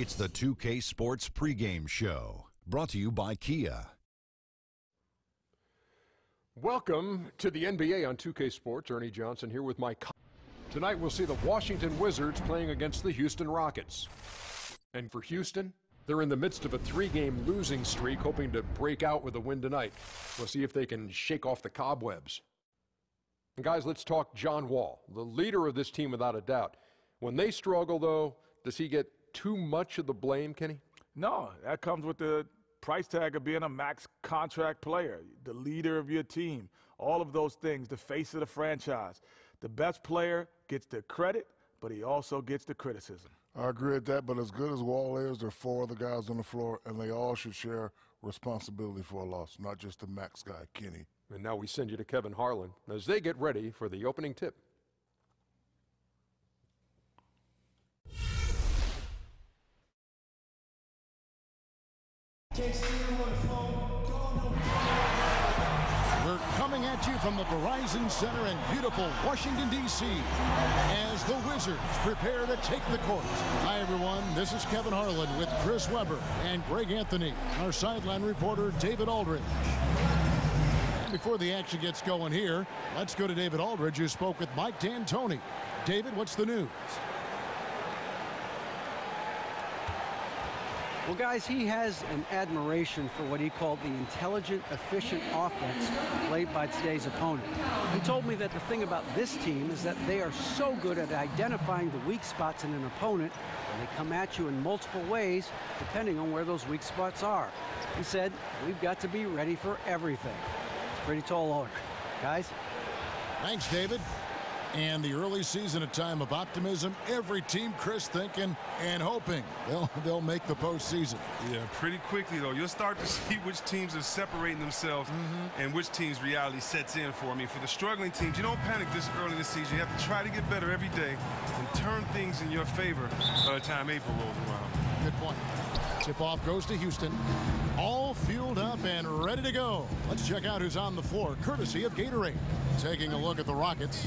It's the 2K Sports pregame show, brought to you by Kia. Welcome to the NBA on 2K Sports. Ernie Johnson here with my. Tonight we'll see the Washington Wizards playing against the Houston Rockets. And for Houston, they're in the midst of a three-game losing streak, hoping to break out with a win tonight. We'll see if they can shake off the cobwebs. And guys, let's talk John Wall, the leader of this team without a doubt. When they struggle, though, does he get too much of the blame, Kenny? No, that comes with the price tag of being a max contract player, the leader of your team, all of those things, the face of the franchise. The best player gets the credit, but he also gets the criticism. I agree with that, but as good as Wall is, there are four other guys on the floor, and they all should share responsibility for a loss, not just the max guy, Kenny. And now we send you to Kevin Harlan as they get ready for the opening tip. We're coming at you from the Verizon Center in beautiful Washington, D.C. as the Wizards prepare to take the court. Hi, everyone. This is Kevin Harlan with Chris Webber and Greg Anthony, our sideline reporter, David Aldridge. Before the action gets going here, let's go to David Aldridge, who spoke with Mike D'Antoni. David, what's the news? Well, guys, he has an admiration for what he called the intelligent, efficient offense played by today's opponent. He told me that the thing about this team is that they are so good at identifying the weak spots in an opponent, and they come at you in multiple ways, depending on where those weak spots are. He said, we've got to be ready for everything. It's pretty tall order. Guys? Thanks, David. And the early season, a time of optimism. Every team, Chris, thinking and hoping they'll, they'll make the postseason. Yeah, pretty quickly, though. You'll start to see which teams are separating themselves Mm-hmm. and which teams reality sets in for. I mean, for the struggling teams, you don't panic this early in the season. You have to try to get better every day and turn things in your favor by the time April rolls around. Good point. Tip off goes to Houston. All fueled up and ready to go. Let's check out who's on the floor, courtesy of Gatorade. Taking a look at the Rockets.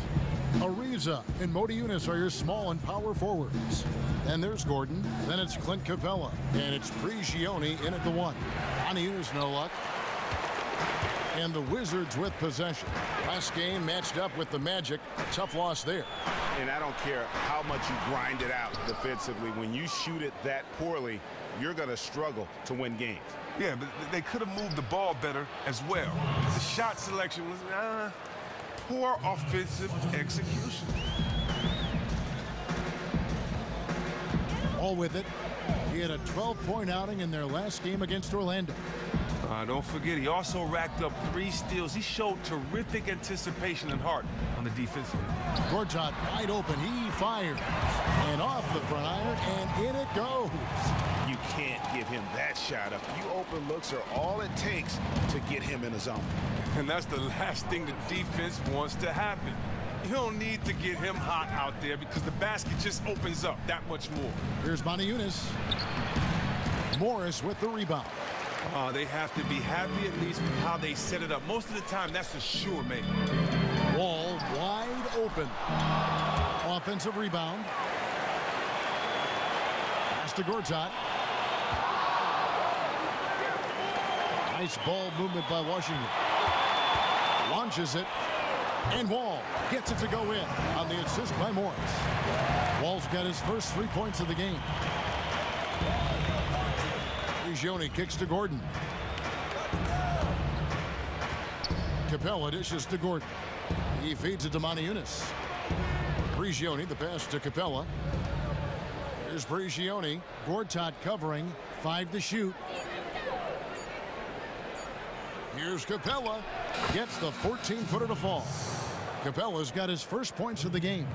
Ariza and Motiejunas are your small and power forwards. And there's Gordon. Then it's Clint Capela. And it's Prigioni in at the one. Motiejunas, no luck. And the Wizards with possession. Last game matched up with the Magic. Tough loss there. And I don't care how much you grind it out defensively. When you shoot it that poorly, you're going to struggle to win games. Yeah, but they could have moved the ball better as well. The shot selection was uh, poor offensive execution. All with it. He had a 12-point outing in their last game against Orlando. Uh, don't forget, he also racked up three steals. He showed terrific anticipation and heart on the defensive end. Gortat wide open. He fires. And off the front iron, and in it goes. You can't give him that shot. A few open looks are all it takes to get him in a zone. And that's the last thing the defense wants to happen. You don't need to get him hot out there because the basket just opens up that much more. Here's Motiejunas. Morris with the rebound. Uh, they have to be happy at least with how they set it up. Most of the time, that's a sure make. Wall wide open. Offensive rebound. Pass to Gortat. Nice ball movement by Washington. Launches it. And Wall gets it to go in on the assist by Morris. Wall's got his first three points of the game. Prigioni kicks to Gordon. Capela dishes to Gordon. He feeds it to Motiejunas. Prigioni, the pass to Capela. Here's Prigioni. Gortat covering. Five to shoot. Here's Capela. Gets the 14-footer to fall. Capela's got his first points of the game.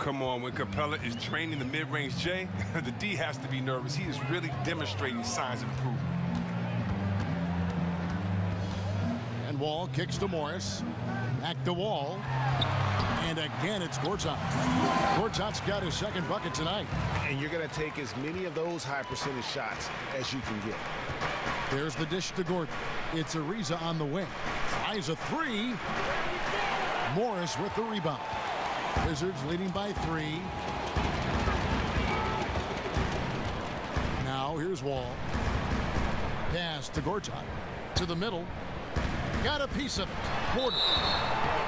Come on, when Capela is training the mid-range J, the D has to be nervous. He is really demonstrating signs of improvement. And Wall kicks to Morris. Back to Wall. And again, it's Gortat. Gortat's got his second bucket tonight. And you're going to take as many of those high percentage shots as you can get. There's the dish to Gordon. It's Ariza on the wing. Tries a three. Morris with the rebound. Wizards leading by three. Now Here's Wall. Pass to Gortat. To the middle. Got a piece of it.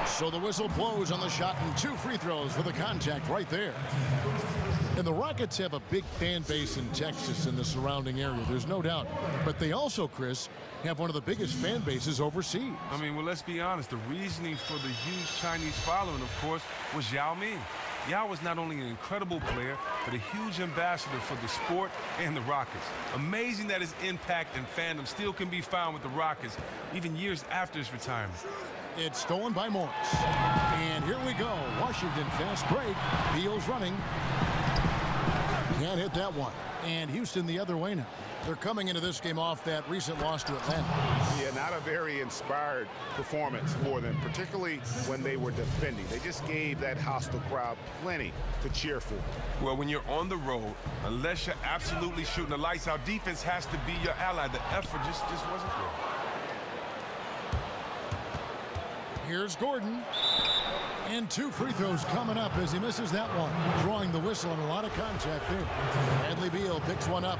So the whistle blows on the shot and two free throws for the contact right there. And the Rockets have a big fan base in Texas and the surrounding area. There's no doubt. But they also, Chris, have one of the biggest fan bases overseas. I mean, well, let's be honest. The reasoning for the huge Chinese following, of course, was Yao Ming. Yao was not only an incredible player, but a huge ambassador for the sport and the Rockets. Amazing that his impact and fandom still can be found with the Rockets, even years after his retirement. It's stolen by Morris. And here we go. Washington fast break. Beal's running. Can't hit that one. And Houston the other way now. They're coming into this game off that recent loss to Atlanta. Yeah, not a very inspired performance for them, particularly when they were defending. They just gave that hostile crowd plenty to cheer for. Well, when you're on the road, unless you're absolutely shooting the lights out, defense has to be your ally. The effort just, just wasn't there. Here's Gordon. And two free throws coming up as he misses that one. Drawing the whistle and a lot of contact there. Bradley Beal picks one up.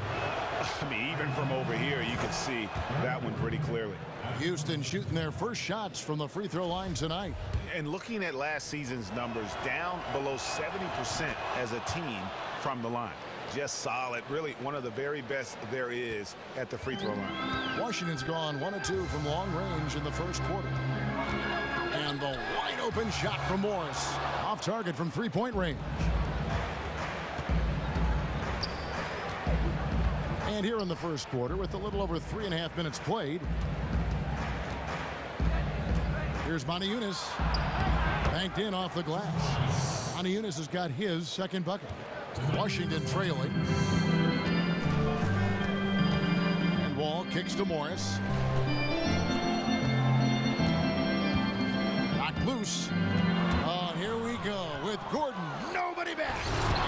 I mean, even from over here, you can see that one pretty clearly. Houston shooting their first shots from the free throw line tonight. And looking at last season's numbers, down below 70% as a team from the line. Just solid. Really one of the very best there is at the free throw line. Washington's gone one or two from long range in the first quarter. And the wide open shot from Morris. Off target from three-point range. And here in the first quarter, with a little over three and a half minutes played, here's Motiejunas. Banked in off the glass. Motiejunas has got his second bucket. Washington trailing. And Wall kicks to Morris. Knocked loose. Oh, here we go with Gordon. Nobody back.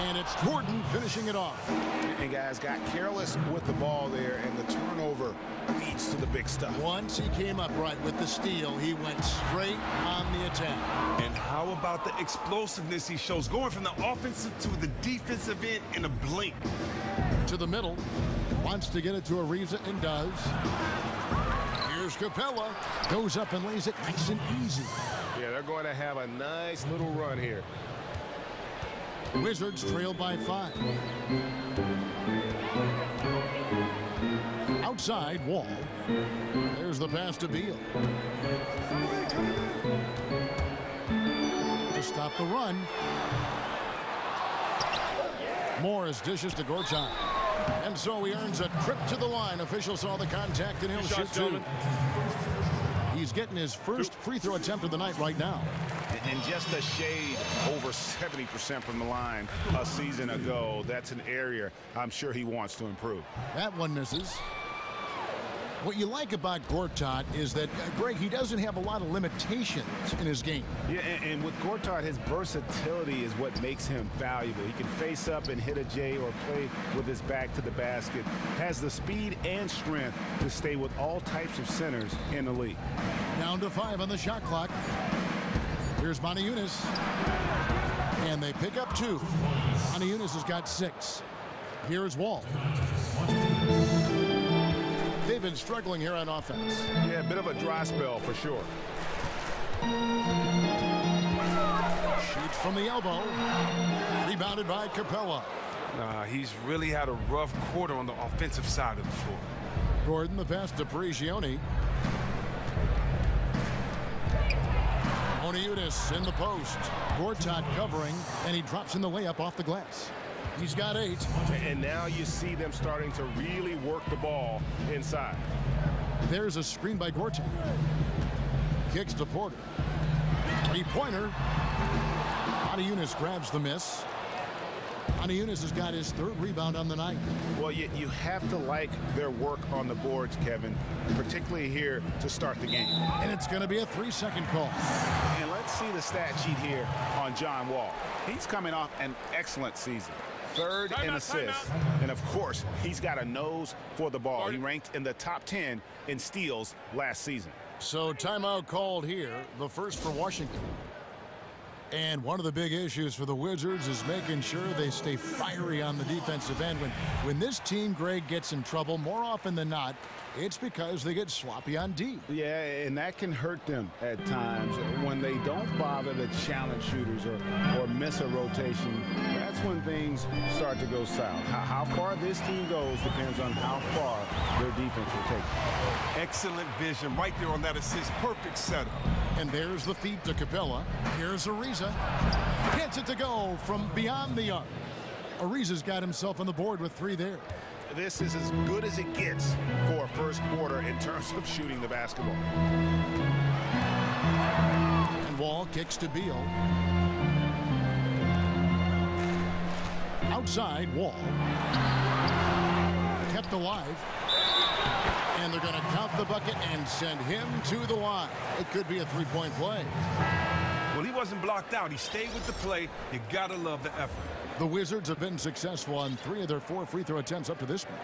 And it's Gordon finishing it off. And guys got careless with the ball there, and the turnover leads to the big stuff. Once he came up right with the steal, he went straight on the attack. And how about the explosiveness he shows, going from the offensive to the defensive end in a blink? To the middle. Wants to get it to Ariza and does. Here's Capela. Goes up and lays it nice and easy. Yeah, they're going to have a nice little run here. Wizards trail by five. Outside, Wall. There's the pass to Beal. To stop the run. Morris dishes to Gortat. And so he earns a trip to the line. Official saw the contact and he'll shoot two. He's getting his first free throw attempt of the night right now. And just a shade over 70% from the line a season ago. That's an area I'm sure he wants to improve. That one misses. What you like about Gortat is that, uh, Greg, he doesn't have a lot of limitations in his game. Yeah, and, and with Gortat, his versatility is what makes him valuable. He can face up and hit a J or play with his back to the basket. Has the speed and strength to stay with all types of centers in the league. Down to five on the shot clock. Here's Motiejunas. And they pick up two. Motiejunas has got six. Here's Wall. They've been struggling here on offense. Yeah, a bit of a dry spell for sure. Shoots from the elbow. Rebounded by Capela. Nah, he's really had a rough quarter on the offensive side of the floor. Gordon the pass to Prigioni. Motiejunas in the post. Gortat covering, and he drops in the layup off the glass. He's got eight. And now you see them starting to really work the ball inside. There's a screen by Gortat. Kicks to Porter. Three-pointer. Motiejunas grabs the miss. Motiejunas has got his third rebound on the night. Well, you, you have to like their work on the boards, Kevin, particularly here to start the game. And it's going to be a three-second call. And let's see the stat sheet here on John Wall. He's coming off an excellent season. Third Time in out, assists. And of course, he's got a nose for the ball. He ranked in the top 10 in steals last season. So timeout called here, the first for Washington. And one of the big issues for the Wizards is making sure they stay fiery on the defensive end. When, when this team, Greg, gets in trouble, more often than not, it's because they get sloppy on D. Yeah, and that can hurt them at times. Uh, when they don't bother to challenge shooters or, or miss a rotation, that's when things start to go south. How, how far this team goes depends on how far their defense will take. Excellent vision right there on that assist. Perfect setup. And there's the feed to Capela. Here's Ariza. Gets it to go from beyond the arc. Ariza's got himself on the board with three there. This is as good as it gets for a first quarter in terms of shooting the basketball. And Wall kicks to Beal. Outside, Wall. Kept alive. And they're going to count the bucket and send him to the line. It could be a three-point play. Well, he wasn't blocked out. He stayed with the play. You got to love the effort. The Wizards have been successful on three of their four free throw attempts up to this point.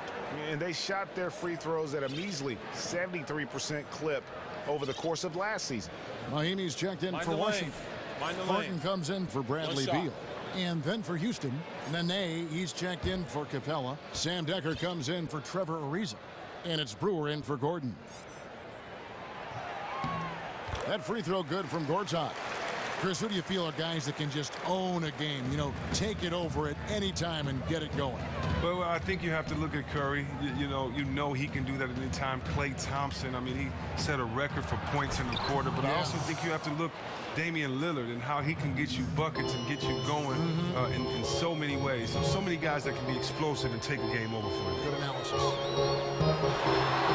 And they shot their free throws at a measly 73% clip over the course of last season. Mahinmi's checked in Mind for Washington. Mind the Thornton lane. comes in for Bradley Beal. And then for Houston, Nene, he's checked in for Capela. Sam Dekker comes in for Trevor Ariza. And it's Brewer in for Gordon. That free throw good from Gortat. Chris, who do you feel are guys that can just own a game, you know, take it over at any time and get it going? Well, I think you have to look at Curry. You, you know, you know he can do that at any time. Klay Thompson, I mean, he set a record for points in the quarter. But I also think you have to look Damian Lillard and how he can get you buckets and get you going uh, in, in so many ways. So, so many guys that can be explosive and take a game over for you. Good analysis.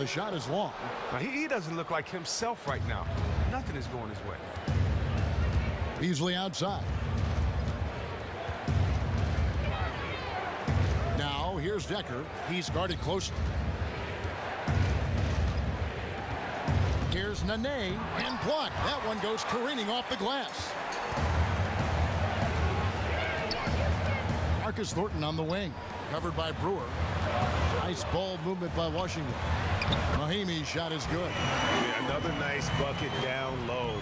Here's Wall. And the shot is long. Now, he, he doesn't look like himself right now. Nothing is going his way. Beasley outside. Now here's Dekker. He's guarded closely. Here's Nene and blocked. That one goes careening off the glass. Marcus Thornton on the wing. Covered by Brewer. Nice ball movement by Washington. Mahinmi's shot is good. Another nice bucket down low.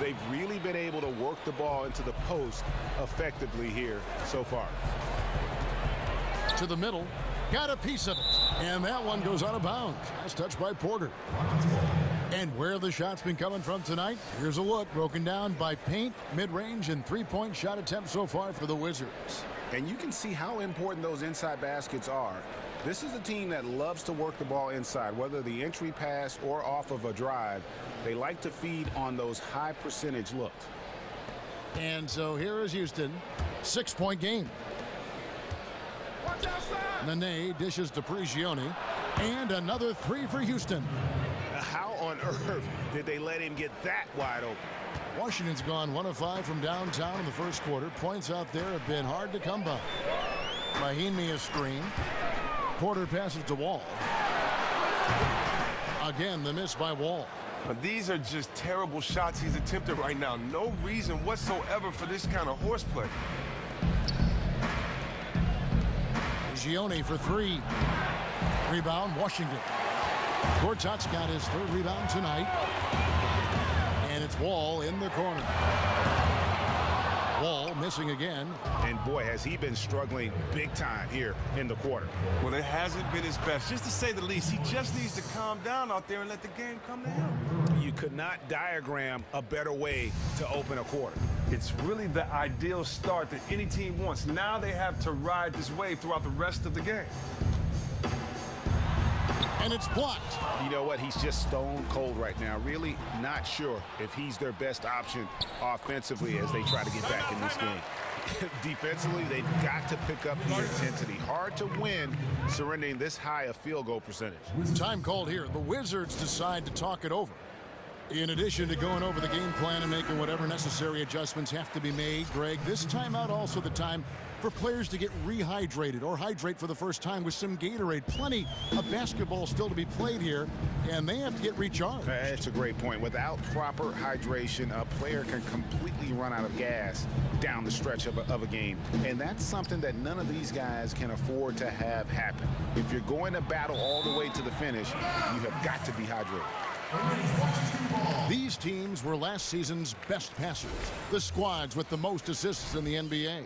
They've really been able to work the ball into the post effectively here so far. to the middle. Got a piece of it. And that one goes out of bounds. That's touched by Porter. And where the shots been coming from tonight? Here's a look broken down by paint, mid-range, and three-point shot attempts so far for the Wizards. And you can see how important those inside baskets are. This is a team that loves to work the ball inside, whether the entry pass or off of a drive. They like to feed on those high percentage looks. And so here is Houston. Six-point game. Nene dishes to Prigioni. And another three for Houston. How on earth did they let him get that wide open? Washington's gone one of five from downtown in the first quarter. Points out there have been hard to come by. Mahinmi a screen. Porter passes to Wall. Again, the miss by Wall. But these are just terrible shots he's attempted right now. No reason whatsoever for this kind of horseplay. Gione for three. Rebound, Washington. Gortat's got his third rebound tonight. And it's Wall in the corner. Wall missing again. And boy, has he been struggling big time here in the quarter. Well, it hasn't been his best, just to say the least. He just needs to calm down out there and let the game come to him. You could not diagram a better way to open a quarter. It's really the ideal start that any team wants. Now they have to ride this wave throughout the rest of the game. And it's blocked. You know what? He's just stone cold right now. Really not sure if he's their best option offensively as they try to get back in this game. Defensively, they've got to pick up the intensity. Hard to win surrendering this high a field goal percentage. Time called here. The Wizards decide to talk it over. In addition to going over the game plan and making whatever necessary adjustments have to be made, Greg, this timeout also the time for players to get rehydrated or hydrate for the first time with some Gatorade. Plenty of basketball still to be played here, and they have to get recharged. That's a great point. Without proper hydration, a player can completely run out of gas down the stretch of a, of a game. And that's something that none of these guys can afford to have happen. If you're going to battle all the way to the finish, you have got to be hydrated. These teams were last season's best passers, the squads with the most assists in the NBA.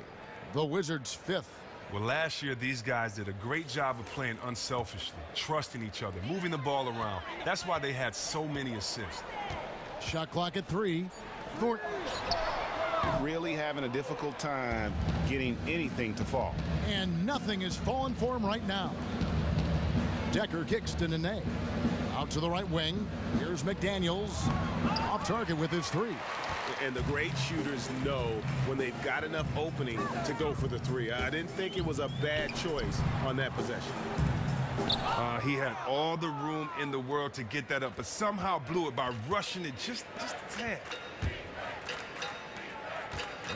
The Wizards fifth. Well, last year, these guys did a great job of playing unselfishly, trusting each other, moving the ball around. That's why they had so many assists. Shot clock at three. Thornton. Really having a difficult time getting anything to fall. And nothing is falling for him right now. Dekker kicks to Nene. Out to the right wing. Here's McDaniels. Off target with his three. And the great shooters know when they've got enough opening to go for the three. I didn't think it was a bad choice on that possession. Uh, he had all the room in the world to get that up, but somehow blew it by rushing it just, just a tad.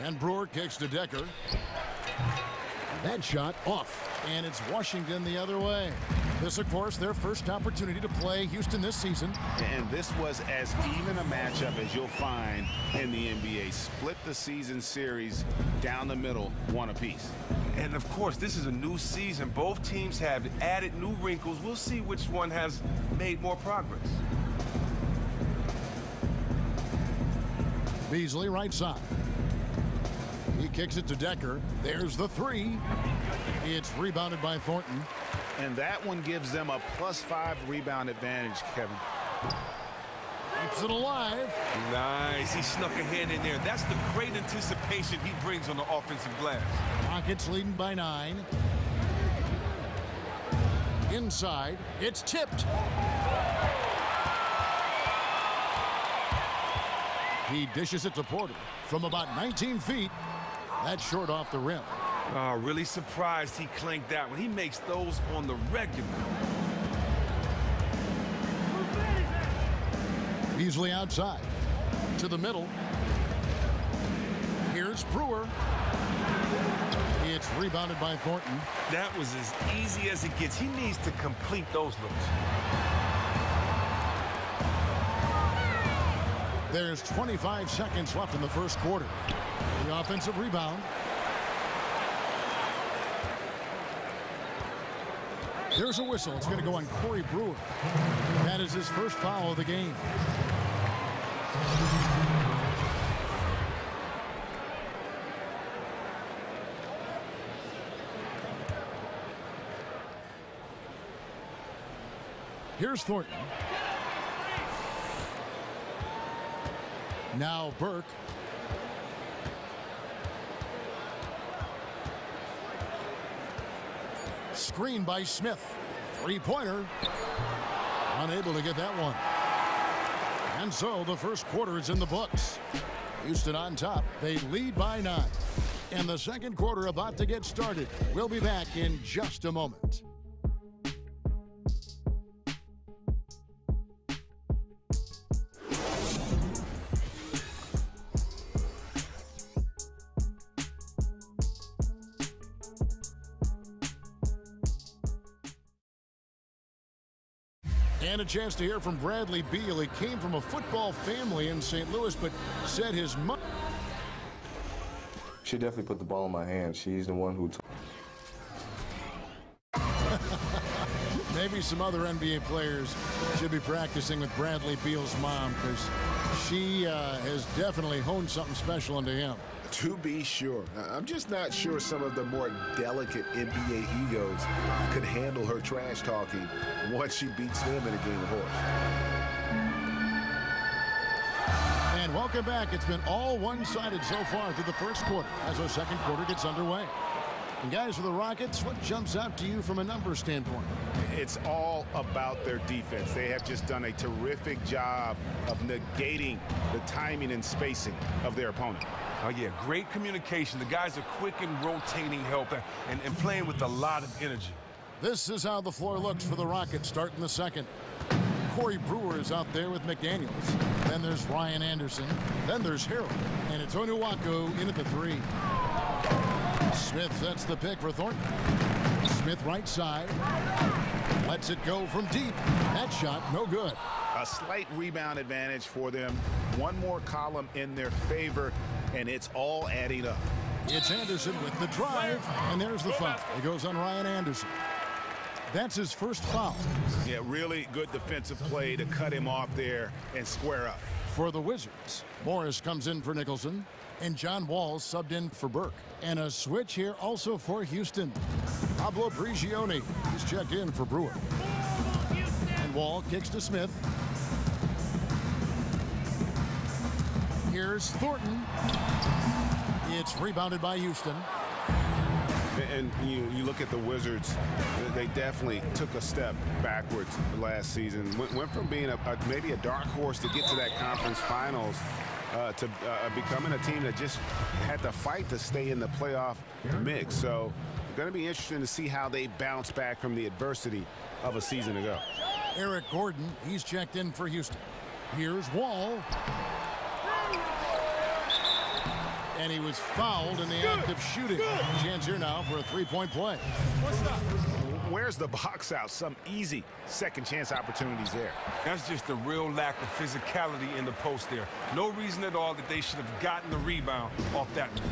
And Brewer kicks to Dekker. That shot off. And it's Washington the other way. This, of course, their first opportunity to play Houston this season. And this was as even a matchup as you'll find in the NBA. Split the season series down the middle, one apiece. And of course, this is a new season. Both teams have added new wrinkles. We'll see which one has made more progress. Beasley right side. He kicks it to Dekker. There's the three. It's rebounded by Thornton. And that one gives them a plus five rebound advantage, Kevin. Keeps it alive. Nice. He snuck a hand in there. That's the great anticipation he brings on the offensive glass. Rockets leading by nine. Inside. It's tipped. He dishes it to Porter from about 19 feet. That's short off the rim. Oh, really surprised he clanked that one. He makes those on the regular. Easily outside. To the middle. Here's Brewer. It's rebounded by Thornton. That was as easy as it gets. He needs to complete those looks. There's 25 seconds left in the first quarter. The offensive rebound. There's a whistle. It's going to go on Corey Brewer. That is his first foul of the game. Here's Thornton. Now Burke. Screen by Smith. Three-pointer. Unable to get that one. And so the first quarter is in the books. Houston on top. They lead by nine. And the second quarter about to get started. We'll be back in just a moment. A chance to hear from Bradley Beal. He came from a football family in St. Louis, but said his mother. She definitely put the ball in my hand. She's the one who. Maybe some other NBA players should be practicing with Bradley Beal's mom because she uh, has definitely honed something special into him. To be sure. I'm just not sure some of the more delicate NBA egos could handle her trash talking once she beats them in a game of horse. And welcome back. It's been all one-sided so far through the first quarter as our second quarter gets underway. And guys, for the Rockets, what jumps out to you from a number standpoint? It's all about their defense. They have just done a terrific job of negating the timing and spacing of their opponent. Oh, yeah, great communication. The guys are quick and rotating help and, and playing with a lot of energy. This is how the floor looks for the Rockets starting the second. Corey Brewer is out there with McDaniels. Then there's Ryan Anderson. Then there's Harrell. And Antonio Onuaku in at the three. Smith sets the pick for Thornton. Smith right side. Lets it go from deep. That shot no good. A slight rebound advantage for them. One more column in their favor, and it's all adding up. It's Anderson with the drive, and there's the foul. It goes on Ryan Anderson. That's his first foul. Yeah, really good defensive play to cut him off there and square up. For the Wizards, Morris comes in for Nicholson, and John Wall subbed in for Burke. And a switch here also for Houston. Pablo Prigioni is checked in for Brewer. And Wall kicks to Smith. Here's Thornton. It's rebounded by Houston. And you, you look at the Wizards, they definitely took a step backwards last season. Went, went from being a, a, maybe a dark horse to get to that conference finals uh, to uh, becoming a team that just had to fight to stay in the playoff mix. So going to be interesting to see how they bounce back from the adversity of a season ago. Eric Gordon, he's checked in for Houston. Here's Wall. And he was fouled in the Good. act of shooting. Good. Chance here now for a three-point play. What's up? Where's the box out? Some easy second chance opportunities there. That's just a real lack of physicality in the post there. No reason at all that they should have gotten the rebound off that miss.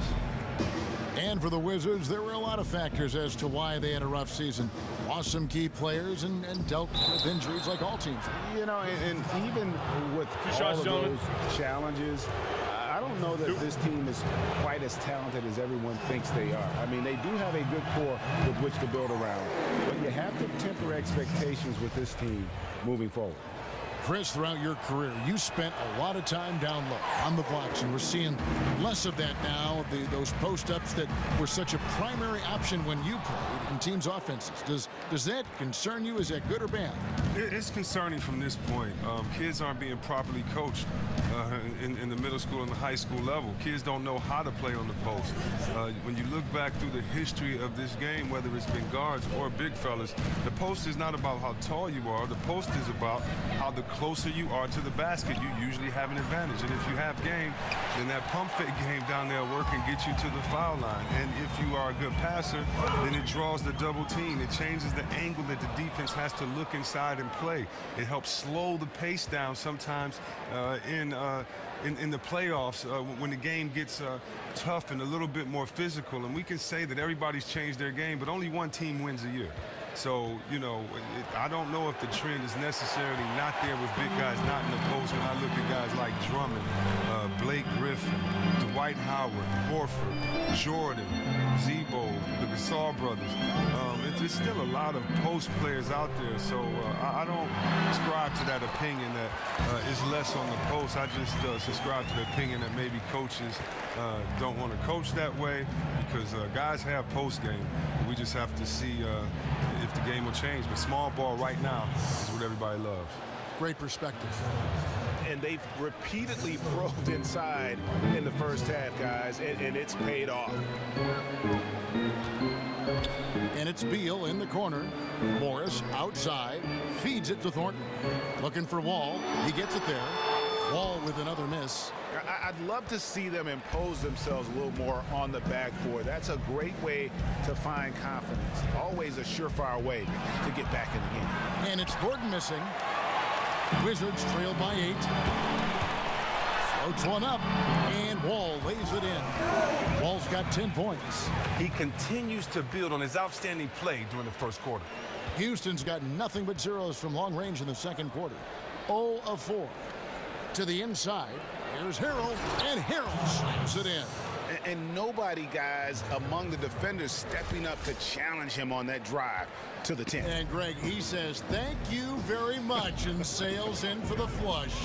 And for the Wizards, there were a lot of factors as to why they had a rough season. Lost some key players and, and dealt with injuries like all teams. You know, and, and even with all of those challenges, I don't know that this team is quite as talented as everyone thinks they are. I mean, they do have a good core with which to build around, but you have to temper expectations with this team moving forward. Chris, throughout your career, you spent a lot of time down low on the blocks, and we're seeing less of that now. The, those post-ups that were such a primary option when you played in teams' offenses. Does does that concern you? Is that good or bad? It's concerning from this point. Um, kids aren't being properly coached uh, in, in, the middle school and the high school level. Kids don't know how to play on the post. Uh, when you look back through the history of this game, whether it's been guards or big fellas, the post is not about how tall you are. The post is about how the closer you are to the basket, you usually have an advantage. And if you have game, then that pump fake game down there work and get you to the foul line. And if you are a good passer, then it draws the double team. It changes the angle that the defense has to look inside and play. It helps slow the pace down sometimes uh, in, uh, in, in the playoffs uh, when the game gets uh, tough and a little bit more physical. And we can say that everybody's changed their game, but only one team wins a year. So, you know, it, I don't know if the trend is necessarily not there with big guys not in the post when I look at guys like Drummond, uh, Blake Griffin, Dwight Howard, Horford, Jordan, Z-Bo, the Gasol brothers. Um, it, there's still a lot of post players out there, so uh, I, I, don't subscribe to that opinion that uh, is less on the post. I just uh, subscribe to the opinion that maybe coaches uh, don't want to coach that way because uh, guys have post game. We just have to see if the game will change. But small ball right now is what everybody loves. Great perspective. And they've repeatedly probed inside in the first half, guys, and, and it's paid off. And it's Beal in the corner. Morris outside, feeds it to Thornton. Looking for Wall. He gets it there. Wall with another miss. I'd love to see them impose themselves a little more on the backboard. That's a great way to find confidence. Always a surefire way to get back in the game. And it's Gordon missing. Wizards trail by eight. Floats one up, and Wall lays it in. Wall's got 10 points. He continues to build on his outstanding play during the first quarter. Houston's got nothing but zeros from long range in the second quarter. 0 of 4. To the inside, Here's Harrell, and Harrell slams it in. And, and, nobody, guys, among the defenders stepping up to challenge him on that drive to the 10. And Greg, he says, thank you very much, and sails in for the flush.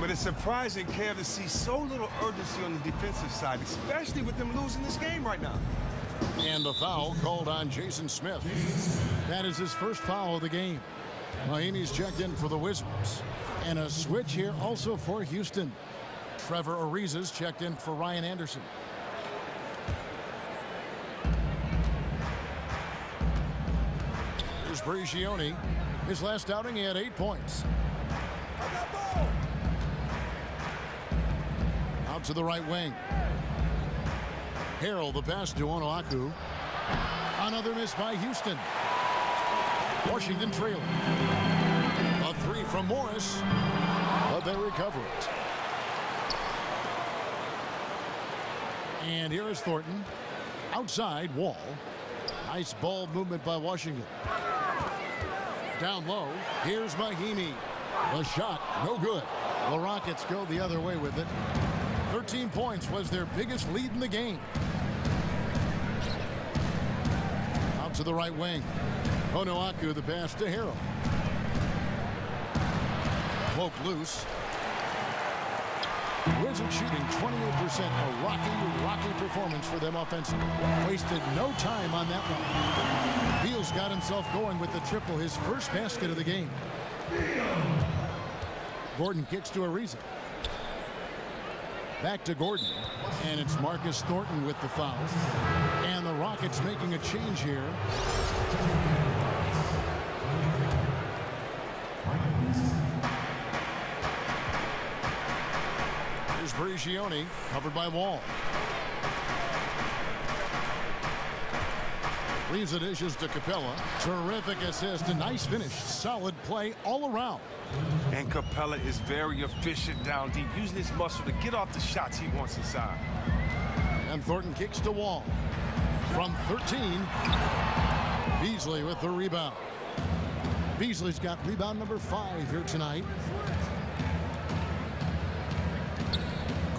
But it's surprising, Kev, to see so little urgency on the defensive side, especially with them losing this game right now. And the foul called on Jason Smith. That is his first foul of the game. Mahinmi's checked in for the Wizards. And a switch here also for Houston. Trevor Ariza's checked in for Ryan Anderson. Here's Prigioni. His last outing, he had eight points. Out to the right wing. Harrell, the pass to Onuaku. Another miss by Houston. Washington trailing. Three from Morris, but they recover it. And here is Thornton. Outside, Wall. Nice ball movement by Washington. down low. Here's Mahinmi. The shot, no good. The Rockets go the other way with it. 13 points was their biggest lead in the game. Out to the right wing. Onuaku, the pass to Harrell. Woke loose. Wizards shooting 28%. A rocky, rocky performance for them offensively. Wasted no time on that one. Beals got himself going with the triple, his first basket of the game. Gordon kicks to Ariza. Back to Gordon. And it's Marcus Thornton with the foul. And the Rockets making a change here. Here's Prigioni, covered by Wall. Leaves the dishes to Capela. Terrific assist, a nice finish. Solid play all around. And Capela is very efficient down deep, using his muscle to get off the shots he wants inside. And Thornton kicks to Wall. From 13, Beasley with the rebound. Beasley's got rebound number five here tonight.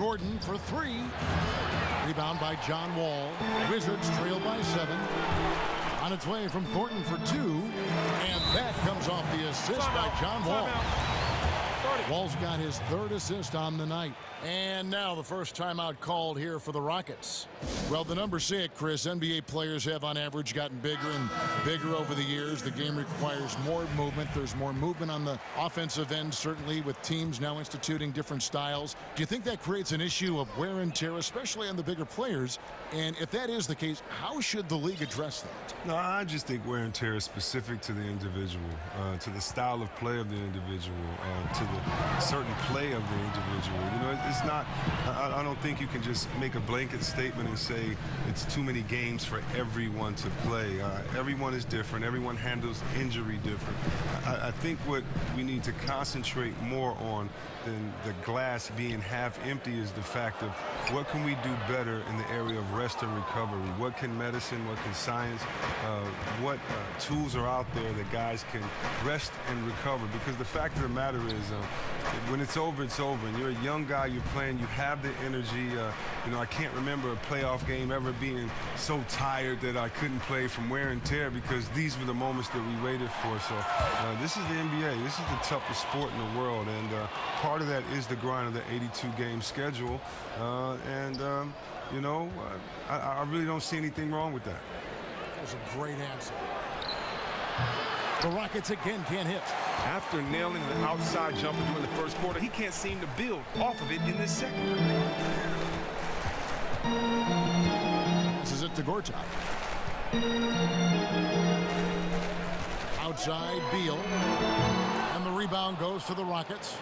Gordon for three. Rebound by John Wall. Wizards trail by seven. On its way from Thornton for two. And that comes off the assist by John Wall. Wall's got his third assist on the night. And now the first timeout called here for the Rockets. Well, the numbers say it, Chris. NBA players have on average gotten bigger and bigger over the years. The game requires more movement. There's more movement on the offensive end, certainly, with teams now instituting different styles. Do you think that creates an issue of wear and tear, especially on the bigger players? And if that is the case, how should the league address that? No, I just think wear and tear is specific to the individual, uh, to the style of play of the individual, uh, to the certain play of the individual. You know, it's not, I, I, don't think you can just make a blanket statement and say it's too many games for everyone to play. Uh, everyone is different. Everyone handles injury different. I, I think what we need to concentrate more on than the glass being half empty is the fact of what can we do better in the area of rest and recovery? What can medicine, what can science, uh, what uh, tools are out there that guys can rest and recover? Because the fact of the matter is, uh, when it's over, it's over. And you're a young guy, you're playing, you have the energy. Uh, you know, I can't remember a playoff game ever being so tired that I couldn't play from wear and tear because these were the moments that we waited for. So uh, this is the NBA. This is the toughest sport in the world. And uh, part of that is the grind of the 82-game schedule. Uh, and, um, you know, I, I really don't see anything wrong with that. That was a great answer. The Rockets again can't hit. After nailing the outside jumper during the first quarter, he can't seem to build off of it in the second. This is it to Gortat. Outside, Beal. And the rebound goes to the Rockets.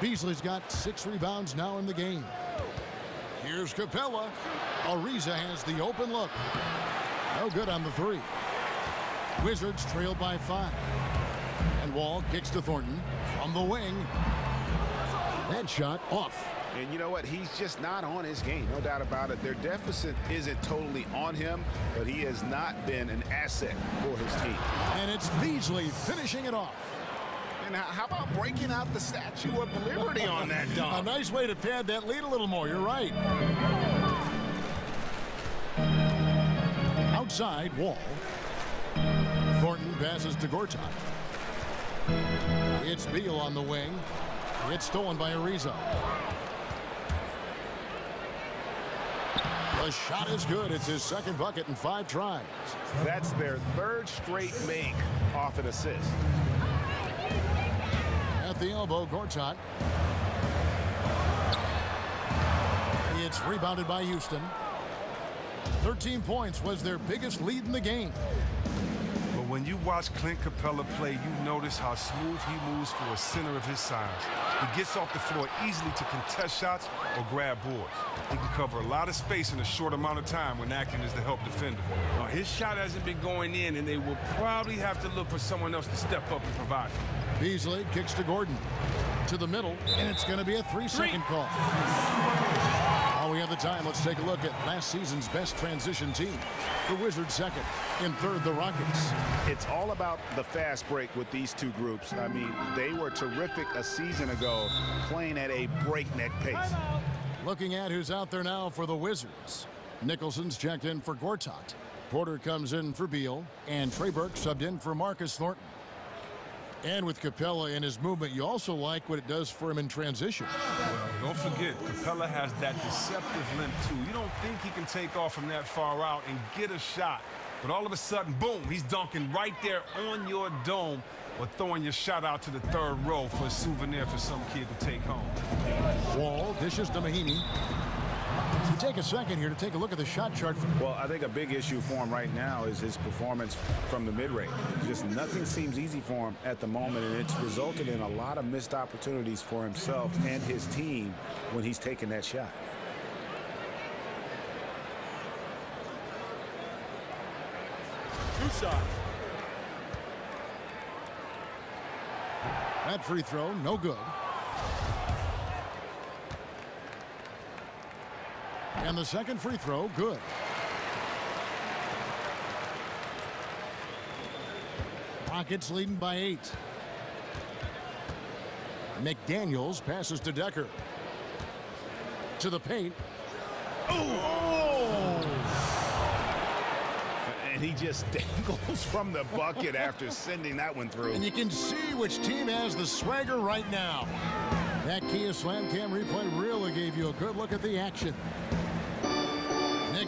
Beasley's got six rebounds now in the game. Here's Capela. Ariza has the open look. No good on the three. Wizards trail by five. And Wall kicks to Thornton from the wing. That shot off. And you know what? He's just not on his game. No doubt about it. Their deficit isn't totally on him, but he has not been an asset for his team. And it's Beasley finishing it off. And how about breaking out the Statue of Liberty on that dunk? A nice way to pad that lead a little more. You're right. Outside, Wall. Thornton passes to Gortat. It's Beal on the wing. It's stolen by Ariza. The shot is good. It's his second bucket in five tries. That's their third straight make off an assist. At the elbow, Gortat. It's rebounded by Houston. 13 points was their biggest lead in the game. But when you watch Clint Capela play, you notice how smooth he moves for a center of his size. He gets off the floor easily to contest shots or grab boards. He can cover a lot of space in a short amount of time when acting as the help defender. Now, his shot hasn't been going in, and they will probably have to look for someone else to step up and provide for him. Beasley kicks to Gordon. To the middle, and it's going to be a three-second call. While we have the time, let's take a look at last season's best transition team. The Wizards second. In third, the Rockets. It's all about the fast break with these two groups. I mean, they were terrific a season ago, playing at a breakneck pace. Looking at who's out there now for the Wizards. Nicholson's checked in for Gortat. Porter comes in for Beal. And Trey Burke subbed in for Marcus Thornton. And with Capela and his movement, you also like what it does for him in transition. Well, don't forget, Capela has that deceptive limp, too. You don't think he can take off from that far out and get a shot. But all of a sudden, boom, he's dunking right there on your dome or throwing your shot out to the third row for a souvenir for some kid to take home. Wall dishes to Mahinmi. We take a second here to take a look at the shot chart. Well, I think a big issue for him right now is his performance from the mid-range. Just nothing seems easy for him at the moment, and it's resulted in a lot of missed opportunities for himself and his team when he's taking that shot. Two shots. That free throw, no good. And the second free throw, good. Rockets leading by eight. McDaniels passes to Dekker. To the paint. Oh! And he just dangles from the bucket after sending that one through. And you can see which team has the swagger right now. That Kia Slam Cam replay really gave you a good look at the action.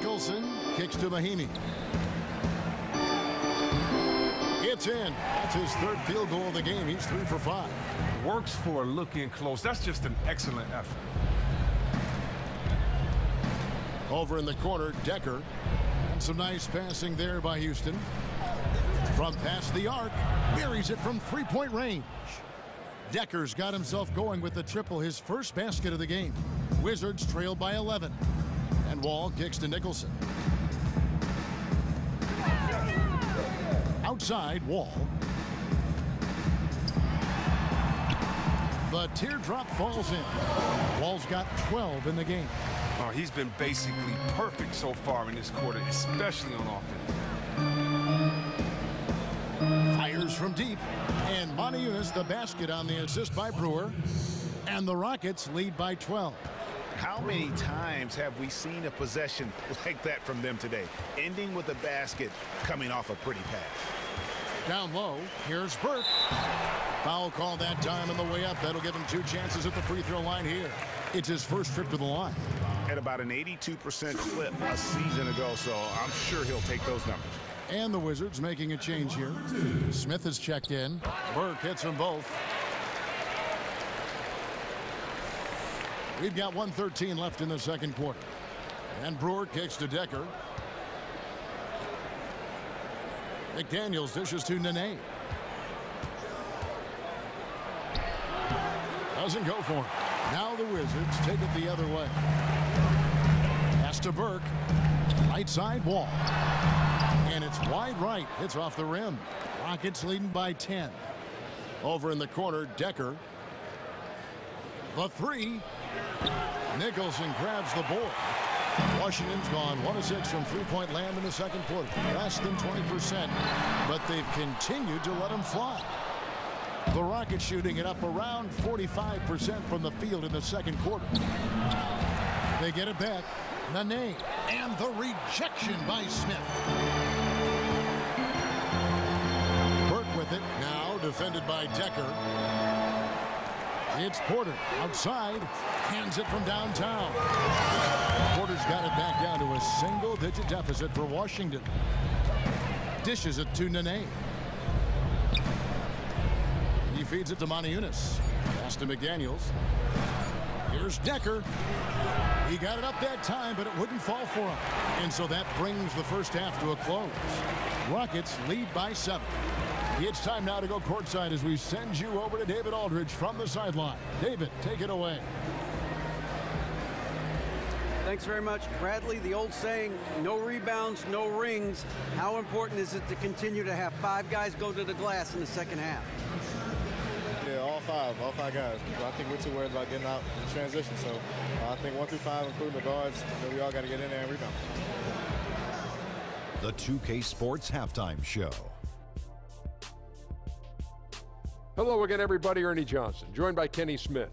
Nicholson kicks to Mahinmi. It's in. That's his third field goal of the game. He's three for five. Works for looking close. That's just an excellent effort. Over in the corner, Dekker. And some nice passing there by Houston. From past the arc, buries it from three-point range. Dekker's got himself going with the triple, his first basket of the game. Wizards trail by 11. Wall kicks to Nicholson. Outside, Wall. The teardrop falls in. Wall's got 12 in the game. Oh, he's been basically perfect so far in this quarter, especially on offense. Fires from deep. And Motiejunas the basket on the assist by Brewer. And the Rockets lead by 12. How many times have we seen a possession like that from them today? Ending with a basket coming off a pretty pass. Down low, here's Burke. Foul call that time on the way up. That'll give him two chances at the free throw line here. It's his first trip to the line. At about an 82% clip a season ago, so I'm sure he'll take those numbers. And the Wizards making a change here. Smith has checked in. Burke hits them both. We've got 113 left in the second quarter. And Brewer kicks to Dekker. McDaniels dishes to Nene. Doesn't go for him. Now the Wizards take it the other way. Pass to Burke. Right side wall. And it's wide right. Hits off the rim. Rockets leading by 10. Over in the corner, Dekker. The three. Nicholson grabs the board. Washington's gone 1 6 from three-point land in the second quarter. Less than 20%, but they've continued to let them fly. The Rockets shooting it up around 45% from the field in the second quarter. They get it back. Nene and the rejection by Smith. Burke with it. Now defended by Dekker. It's Porter outside. Hands it from downtown. Porter's got it back down to a single-digit deficit for Washington. Dishes it to Nene. He feeds it to Motiejunas. Pass to McDaniels. Here's Dekker. He got it up that time, but it wouldn't fall for him. And so that brings the first half to a close. Rockets lead by seven. It's time now to go courtside as we send you over to David Aldridge from the sideline. David, take it away. Thanks very much, Bradley. The old saying, no rebounds, no rings. How important is it to continue to have five guys go to the glass in the second half? Yeah, all five, all five guys. I think we're too worried about getting out in transition. So uh, I think one through five, including the guards, we all got to get in there and rebound. The 2K Sports Halftime Show. Hello again, everybody. Ernie Johnson, joined by Kenny Smith,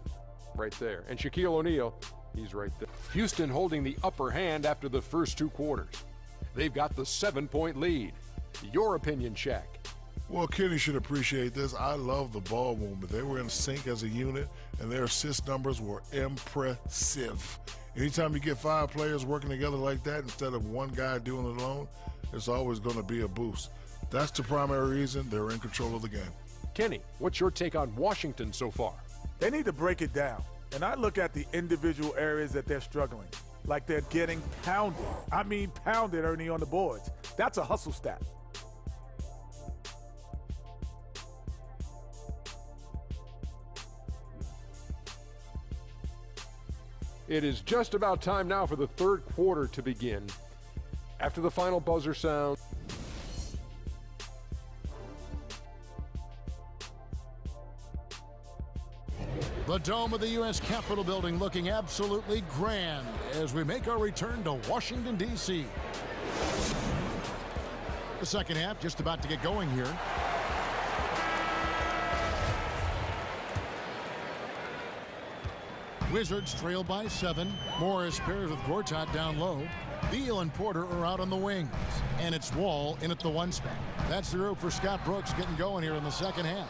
right there, and Shaquille O'Neal. He's right there. Houston holding the upper hand after the first two quarters. They've got the seven-point lead. Your opinion, Shaq? Well, Kenny should appreciate this. I love the ball movement. They were in sync as a unit, and their assist numbers were impressive. Anytime you get five players working together like that instead of one guy doing it alone, it's always going to be a boost. That's the primary reason they're in control of the game. Kenny, what's your take on Washington so far? They need to break it down. And I look at the individual areas that they're struggling, like they're getting pounded. I mean, pounded, Ernie, on the boards. That's a hustle stat. It is just about time now for the third quarter to begin. After the final buzzer sound, The dome of the U.S. Capitol building looking absolutely grand as we make our return to Washington, D.C. The second half just about to get going here. Wizards trail by seven. Morris pairs with Gortat down low. Beal and Porter are out on the wings. And it's Wall in at the one spot. That's the rope for Scott Brooks getting going here in the second half.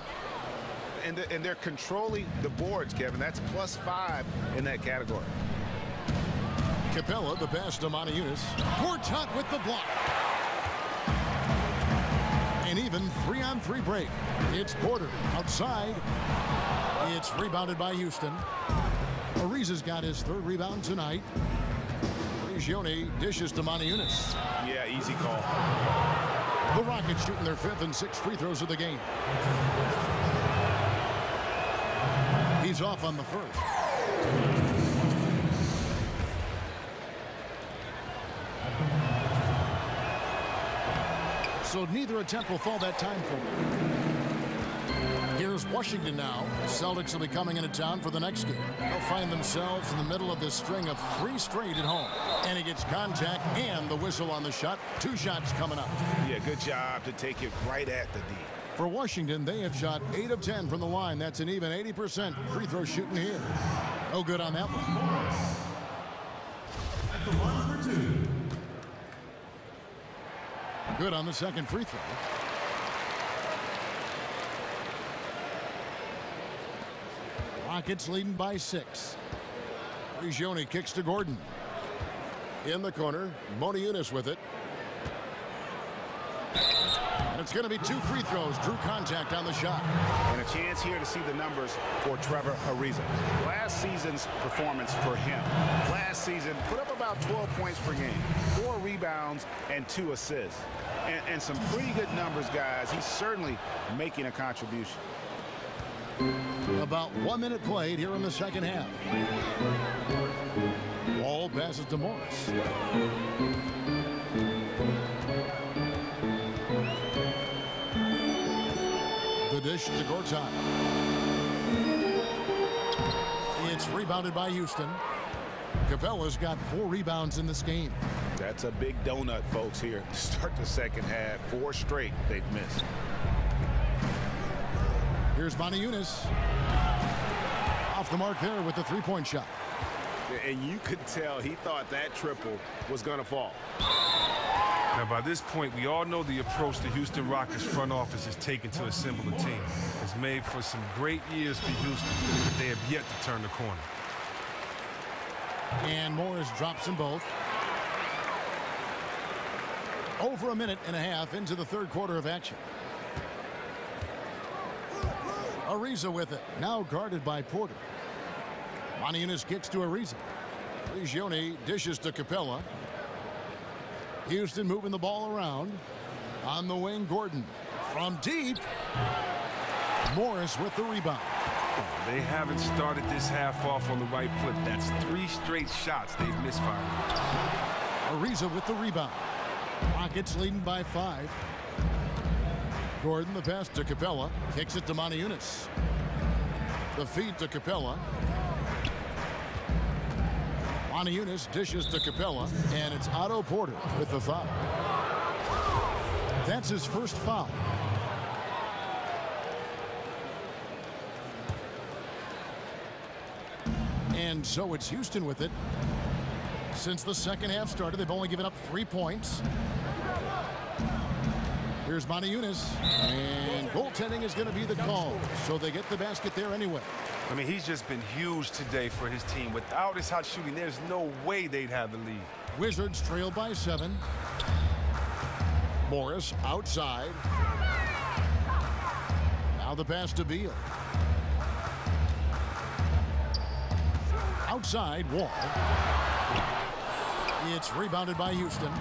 And, and they're controlling the boards, Kevin. That's plus five in that category. Capela, the pass to Motiejunas. Gortat with the block. And even three-on-three break. It's Porter outside. It's rebounded by Houston. Ariza's got his third rebound tonight. Prigioni dishes to Motiejunas. Yeah, easy call. The Rockets shooting their fifth and sixth free throws of the game. Off on the first. So neither attempt will fall that time for. Here's Washington now. Celtics will be coming into town for the next game. They'll find themselves in the middle of this string of three straight at home. And he gets contact and the whistle on the shot. Two shots coming up. Yeah, good job to take it right at the D. For Washington, they have shot 8 of 10 from the line. That's an even 80% free throw shooting here. No good on that one. At the line for two. Good on the second free throw. Rockets leading by six. Prigioni kicks to Gordon. In the corner, Motiejunas with it. And it's going to be two free throws. Drew contact on the shot. And a chance here to see the numbers for Trevor Ariza. Last season's performance for him. Last season, put up about 12 points per game, four rebounds, and two assists. And, and some pretty good numbers, guys. He's certainly making a contribution. About one minute played here in the second half. Wall passes to Morris. To. It's rebounded by Houston. Capela's got four rebounds in this game. That's a big donut, folks, here. Start the second half. Four straight they've missed. Here's Motiejunas. Off the mark there with the three-point shot. And you could tell he thought that triple was going to fall. Now, by this point, we all know the approach the Houston Rockets front office has taken to assemble a team. It's made for some great years for Houston, but they have yet to turn the corner. And Morris drops them both. Over a minute and a half into the third quarter of action. Ariza with it. Now guarded by Porter. Motiejunas kicks to Ariza. Prigioni dishes to Capela. Houston moving the ball around. On the wing, Gordon. From deep. Morris with the rebound. They haven't started this half off on the right foot. That's three straight shots they've misfired. Ariza with the rebound. Rockets leading by five. Gordon the pass to Capela. Kicks it to Motiejunas. The feed to Capela. Motiejunas dishes to Capela, and it's Otto Porter with the foul. That's his first foul. And so it's Houston with it. Since the second half started, they've only given up three points. Here's Motiejunas, and goaltending is going to be the call, so they get the basket there anyway. I mean, he's just been huge today for his team. Without his hot shooting, there's no way they'd have the lead. Wizards trail by seven. Morris outside. Now the pass to Beal. Outside, Wall. It's rebounded by Houston.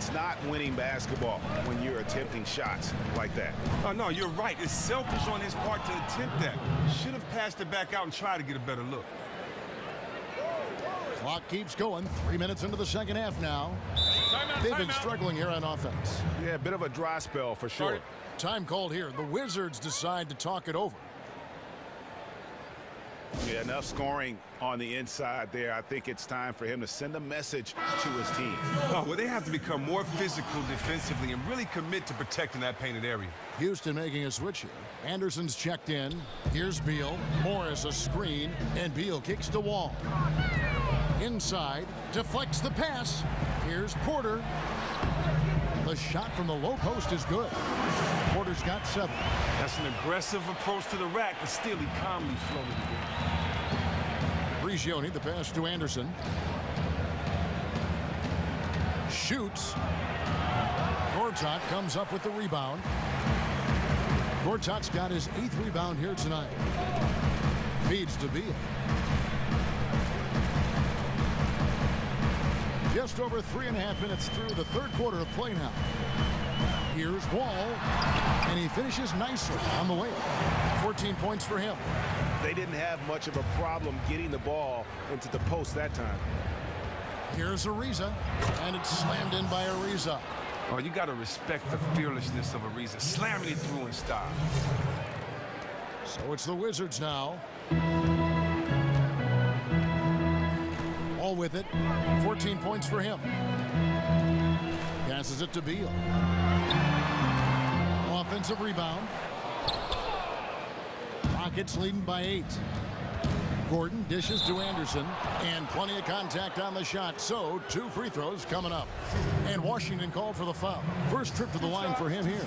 It's not winning basketball when you're attempting shots like that. Oh, no, you're right. It's selfish on his part to attempt that. Should have passed it back out and tried to get a better look. Clock keeps going. Three minutes into the second half now. Timeout, They've been timeout. struggling here on offense. Yeah, a bit of a dry spell for sure. Time called here. The Wizards decide to talk it over. Yeah, enough scoring on the inside there. I think it's time for him to send a message to his team. Oh, well, they have to become more physical defensively and really commit to protecting that painted area. Houston making a switch here. Anderson's checked in. Here's Beal. Morris a screen. And Beal kicks to Wall. Inside. Deflects the pass. Here's Porter. The shot from the low post is good. Porter's got seven. That's an aggressive approach to the rack, but still he calmly floated it in. Prigioni, the pass to Anderson. Shoots. Gortat comes up with the rebound. Gortat's got his eighth rebound here tonight. Feeds to Beal. Just over three and a half minutes through the third quarter of play now. Here's Wall, and he finishes nicely on the way. 14 points for him. They didn't have much of a problem getting the ball into the post that time. Here's Ariza, and it's slammed in by Ariza. Oh, you got to respect the fearlessness of Ariza, slamming it through in style. So it's the Wizards now. All with it. 14 points for him. Passes it to Beal. Offensive rebound. Rockets leading by eight. Gordon dishes to Anderson, and plenty of contact on the shot. So, two free throws coming up. And Washington called for the foul. First trip to the line for him here.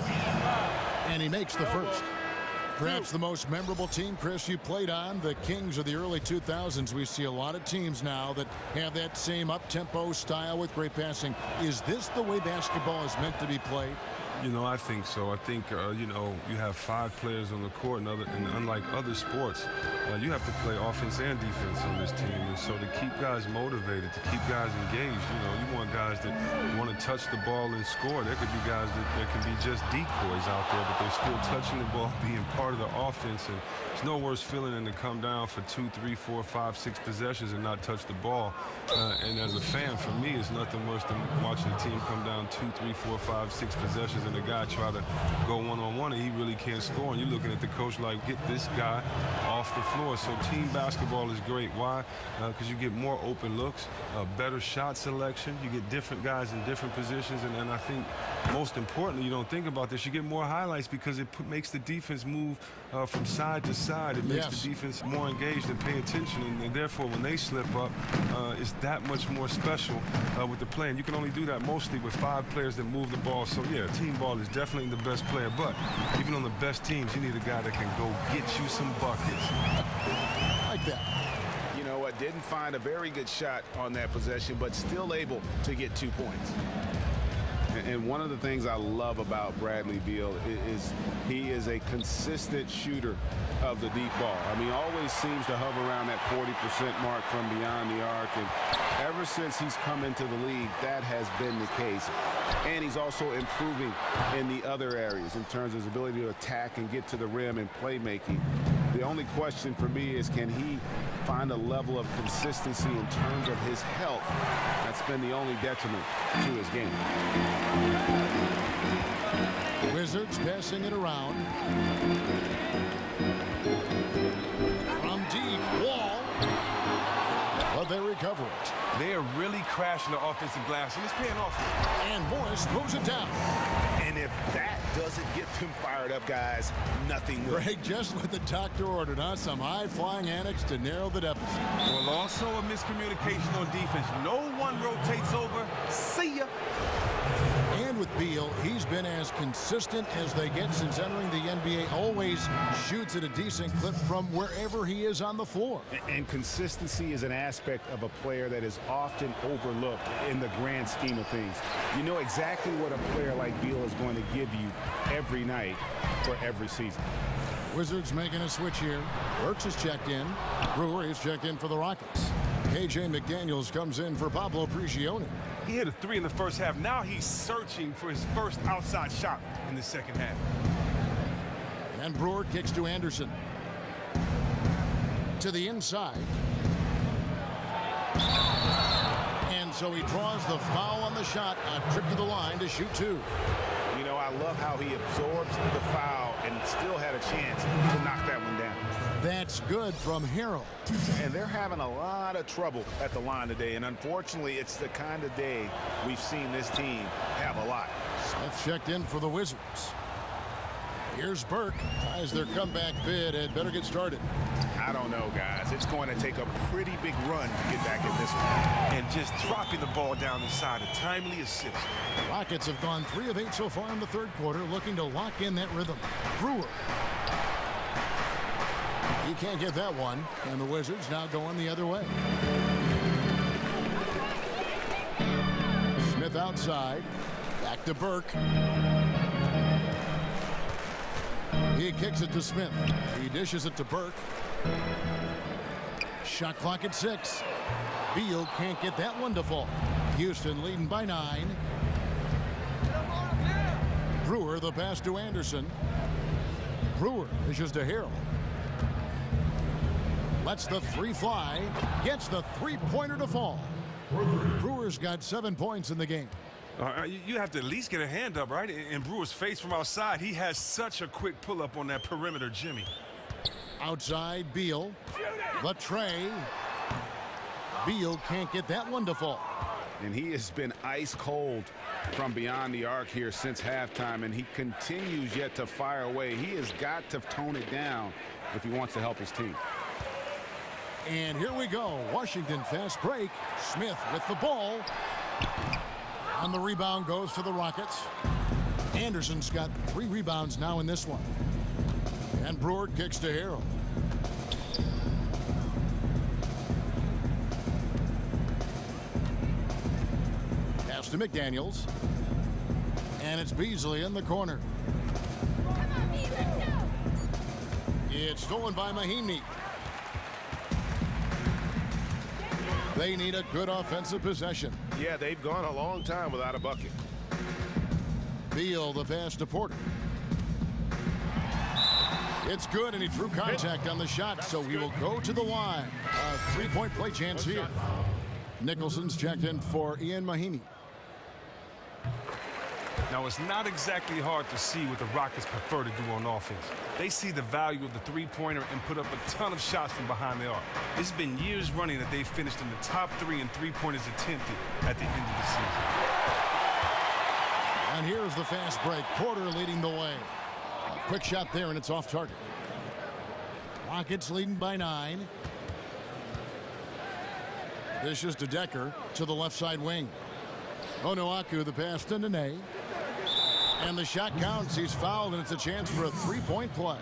And he makes the first. Perhaps the most memorable team, Chris, you played on, the Kings of the early 2000s. We see a lot of teams now that have that same up-tempo style with great passing. Is this the way basketball is meant to be played? You know, I think so. I think, uh, you know, you have five players on the court, and, other, and unlike other sports, uh, you have to play offense and defense on this team. And so to keep guys motivated, to keep guys engaged, you know, you want guys that want to touch the ball and score. There could be guys that, that can be just decoys out there, but they're still touching the ball, being part of the offense. And it's no worse feeling than to come down for two, three, four, five, six possessions and not touch the ball. Uh, and as a fan, for me, it's nothing worse than watching a team come down two, three, four, five, six possessions and the guy try to go one-on-one and he really can't score. And you're looking at the coach like, get this guy off the floor. So team basketball is great. Why? Because you get more open looks, uh, better shot selection. You get different guys in different positions. And, and I think most importantly, you don't think about this, you get more highlights because it makes the defense move uh, from side to side. It makes Yes. the defense more engaged and pay attention. And, and therefore, when they slip up, uh, it's that much more special uh, with the play. And you can only do that mostly with five players that move the ball. So, yeah, team ball is definitely the best player. But even on the best teams, you need a guy that can go get you some buckets. Like that. You know what? Didn't find a very good shot on that possession, but still able to get two points. And- one of the things I love about Bradley Beal is he is a consistent shooter of the deep ball. I mean, always seems to hover around that 40% mark from beyond the arc. And ever since he's come into the league, that has been the case. And he's also improving in the other areas in terms of his ability to attack and get to the rim and playmaking. The only question for me is can he find a level of consistency in terms of his health? That's been the only detriment to his game. Passing it around. From deep, Wall. But they recover it. They are really crashing the offensive glass, and it's paying off. And Morris throws it down. And if that doesn't get them fired up, guys, nothing will. Greg, just what the doctor ordered, huh? Some high-flying antics to narrow the deficit. Well, also a miscommunication on defense. No one rotates over. See ya. With Beal, he's been as consistent as they get since entering the NBA. Always shoots at a decent clip from wherever he is on the floor. And consistency is an aspect of a player that is often overlooked in the grand scheme of things. You know exactly what a player like Beal is going to give you every night for every season. Wizards making a switch here. Burke is checked in. Brewer is checked in for the Rockets. KJ McDaniels comes in for Pablo Prigioni. He hit a three in the first half. Now he's searching for his first outside shot in the second half. And Brewer kicks to Anderson. To the inside. And so he draws the foul on the shot. A trip to the line to shoot two. You know, I love how he absorbs the foul and still had a chance to knock that one down. That's good from Harrell. And they're having a lot of trouble at the line today. And unfortunately, it's the kind of day we've seen this team have a lot. Smith checked in for the Wizards. Here's Burke. As their comeback bid had better get started. I don't know, guys. It's going to take a pretty big run to get back in this one. And just dropping the ball down the side, a timely assist. Rockets have gone three of eight so far in the third quarter, looking to lock in that rhythm. Brewer. He can't get that one, and the Wizards now going the other way. Smith outside. Back to Burke. He kicks it to Smith. He dishes it to Burke. Shot clock at six. Beal can't get that one to fall. Houston leading by nine. Brewer the pass to Anderson. Brewer is just a Harrell. Lets the three fly. Gets the three-pointer to fall. Brewer's got seven points in the game. Uh, you have to at least get a hand up, right? In Brewer's face from outside, he has such a quick pull-up on that perimeter, Jimmy. Outside, Beal. The tray. Beal can't get that one to fall. And he has been ice cold from beyond the arc here since halftime, and he continues yet to fire away. He has got to tone it down if he wants to help his team. And here we go. Washington fast break. Smith with the ball. On the rebound goes to the Rockets. Anderson's got three rebounds now in this one. And Brewer kicks to Harrell. Pass to McDaniels. And it's Beasley in the corner. It's stolen by Mahinmi. They need a good offensive possession. Yeah, they've gone a long time without a bucket. Beal the pass to Porter. It's good, and he drew contact on the shot, so he will go to the line. A three-point play chance here. Nicholson's checked in for Ian Mahinmi. Now, it's not exactly hard to see what the Rockets prefer to do on offense. They see the value of the three-pointer and put up a ton of shots from behind the arc. It's been years running that they've finished in the top three in three-pointers attempted at the end of the season. And here's the fast break. Porter leading the way. A quick shot there, and it's off target. Rockets leading by nine. This is to Dekker to the left side wing. Onuaku the pass to Nene. And the shot counts. He's fouled, and it's a chance for a three-point play.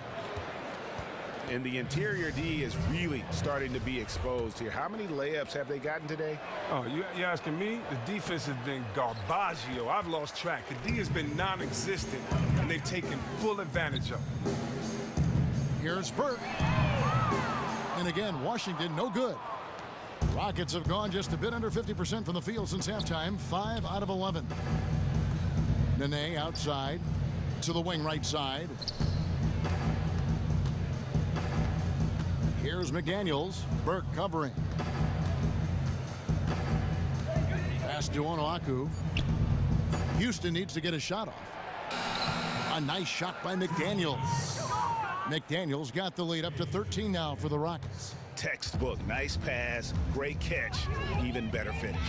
And the interior D is really starting to be exposed here. How many layups have they gotten today? Oh, you, you asking me? The defense has been garbaggio. I've lost track. The D has been non-existent, and they've taken full advantage of it. Here's Burke. And again, Washington no good. Rockets have gone just a bit under 50% from the field since halftime. 5 out of 11. Nene outside to the wing right side. Here's McDaniels. Burke covering. Pass to Onuaku. Houston needs to get a shot off. A nice shot by McDaniels. McDaniels got the lead up to 13 now for the Rockets. Textbook, nice pass, great catch, even better finish.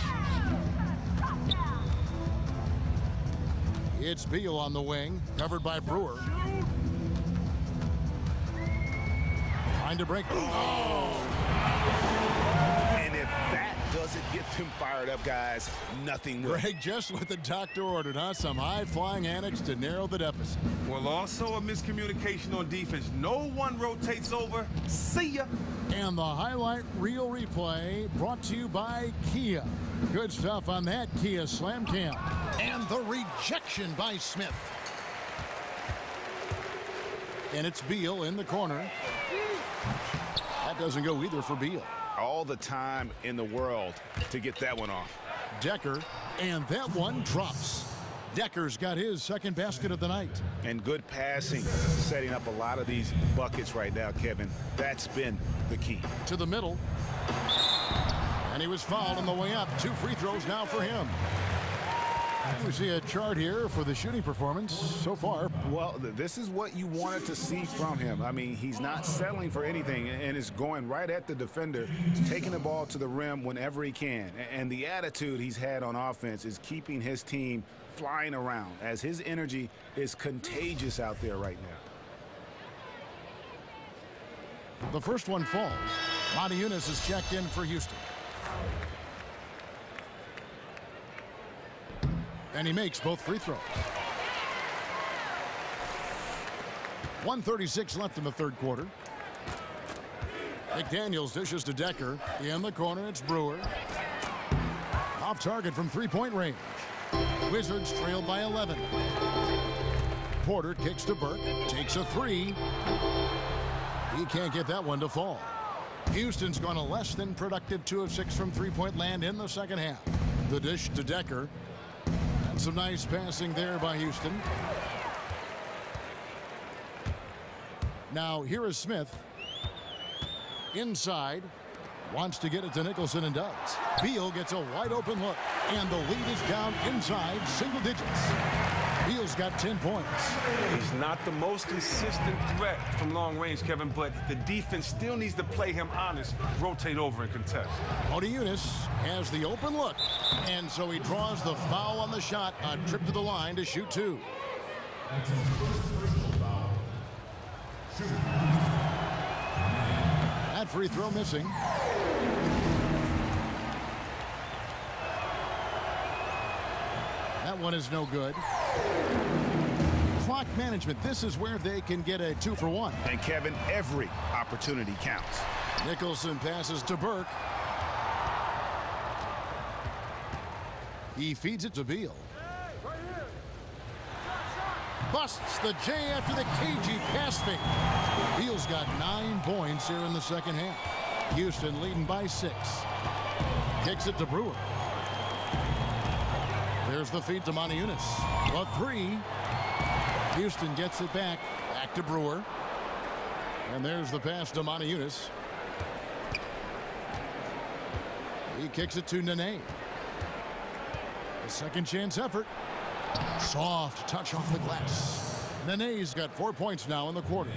It's Beal on the wing, covered by Brewer. Trying to break. Oh. And if that doesn't get them fired up, guys, nothing will. Greg, just what the doctor ordered, huh? Some high-flying annex to narrow the deficit. Well, also a miscommunication on defense. No one rotates over. See ya. And the highlight reel replay brought to you by Kia. Good stuff on that Kia Slam Cam. And the rejection by Smith. And it's Beal in the corner. That doesn't go either for Beal. All the time in the world to get that one off. Dekker, and that one drops. Dekker's got his second basket of the night. And good passing, setting up a lot of these buckets right now, Kevin. That's been the key. To the middle. And he was fouled on the way up. Two free throws now for him. We see a chart here for the shooting performance so far. Well, this is what you wanted to see from him. I mean, he's not settling for anything and is going right at the defender, taking the ball to the rim whenever he can. And the attitude he's had on offense is keeping his team flying around as his energy is contagious out there right now. The first one falls. Motiejunas is checked in for Houston. And he makes both free throws. 136 left in the third quarter. McDaniels dishes to Dekker. In the corner, it's Brewer. Off target from three-point range. Wizards trail by 11. Porter kicks to Burke. Takes a three. He can't get that one to fall. Houston's gone a less than productive 2 of 6 from three-point land in the second half. The dish to Dekker. Some nice passing there by Houston. Now here is Smith. Inside. Wants to get it to Nicholson and does. Beal gets a wide open look. And the lead is down inside single digits. Beal's got 10 points. He's not the most consistent threat from long range, Kevin, but the defense still needs to play him honest, rotate over and contest. Motiejunas has the open look. And so he draws the foul on the shot. A trip to the line to shoot two. That free throw missing. That one is no good. Clock management. This is where they can get a two for one. And Kevin, every opportunity counts. Nicholson passes to Burke. He feeds it to Beal. Busts the J after the cagey pass fake. Beal's got nine points here in the second half. Houston leading by six. Kicks it to Brewer. There's the feed to Motiejunas. A three. Houston gets it back. Back to Brewer. And there's the pass to Motiejunas. He kicks it to Nene. A second chance effort. Soft touch off the glass. Nene's got four points now in the quarter.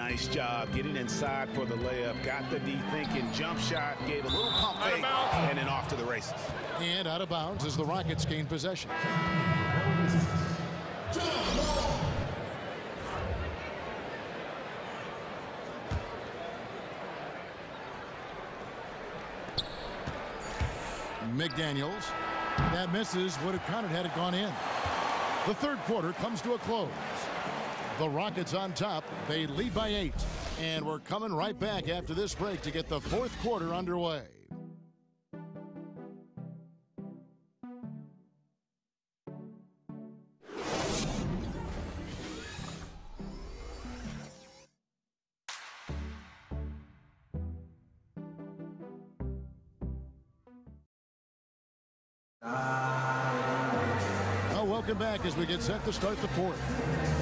Nice job getting inside for the layup. Got the D thinking jump shot, gave a little pump fake, and then off to the races. And out of bounds as the Rockets gain possession. McDaniels. That misses would have counted had it gone in. The third quarter comes to a close. The Rockets on top. They lead by eight. And we're coming right back after this break to get the fourth quarter underway. Well, welcome back as we get set to start the fourth.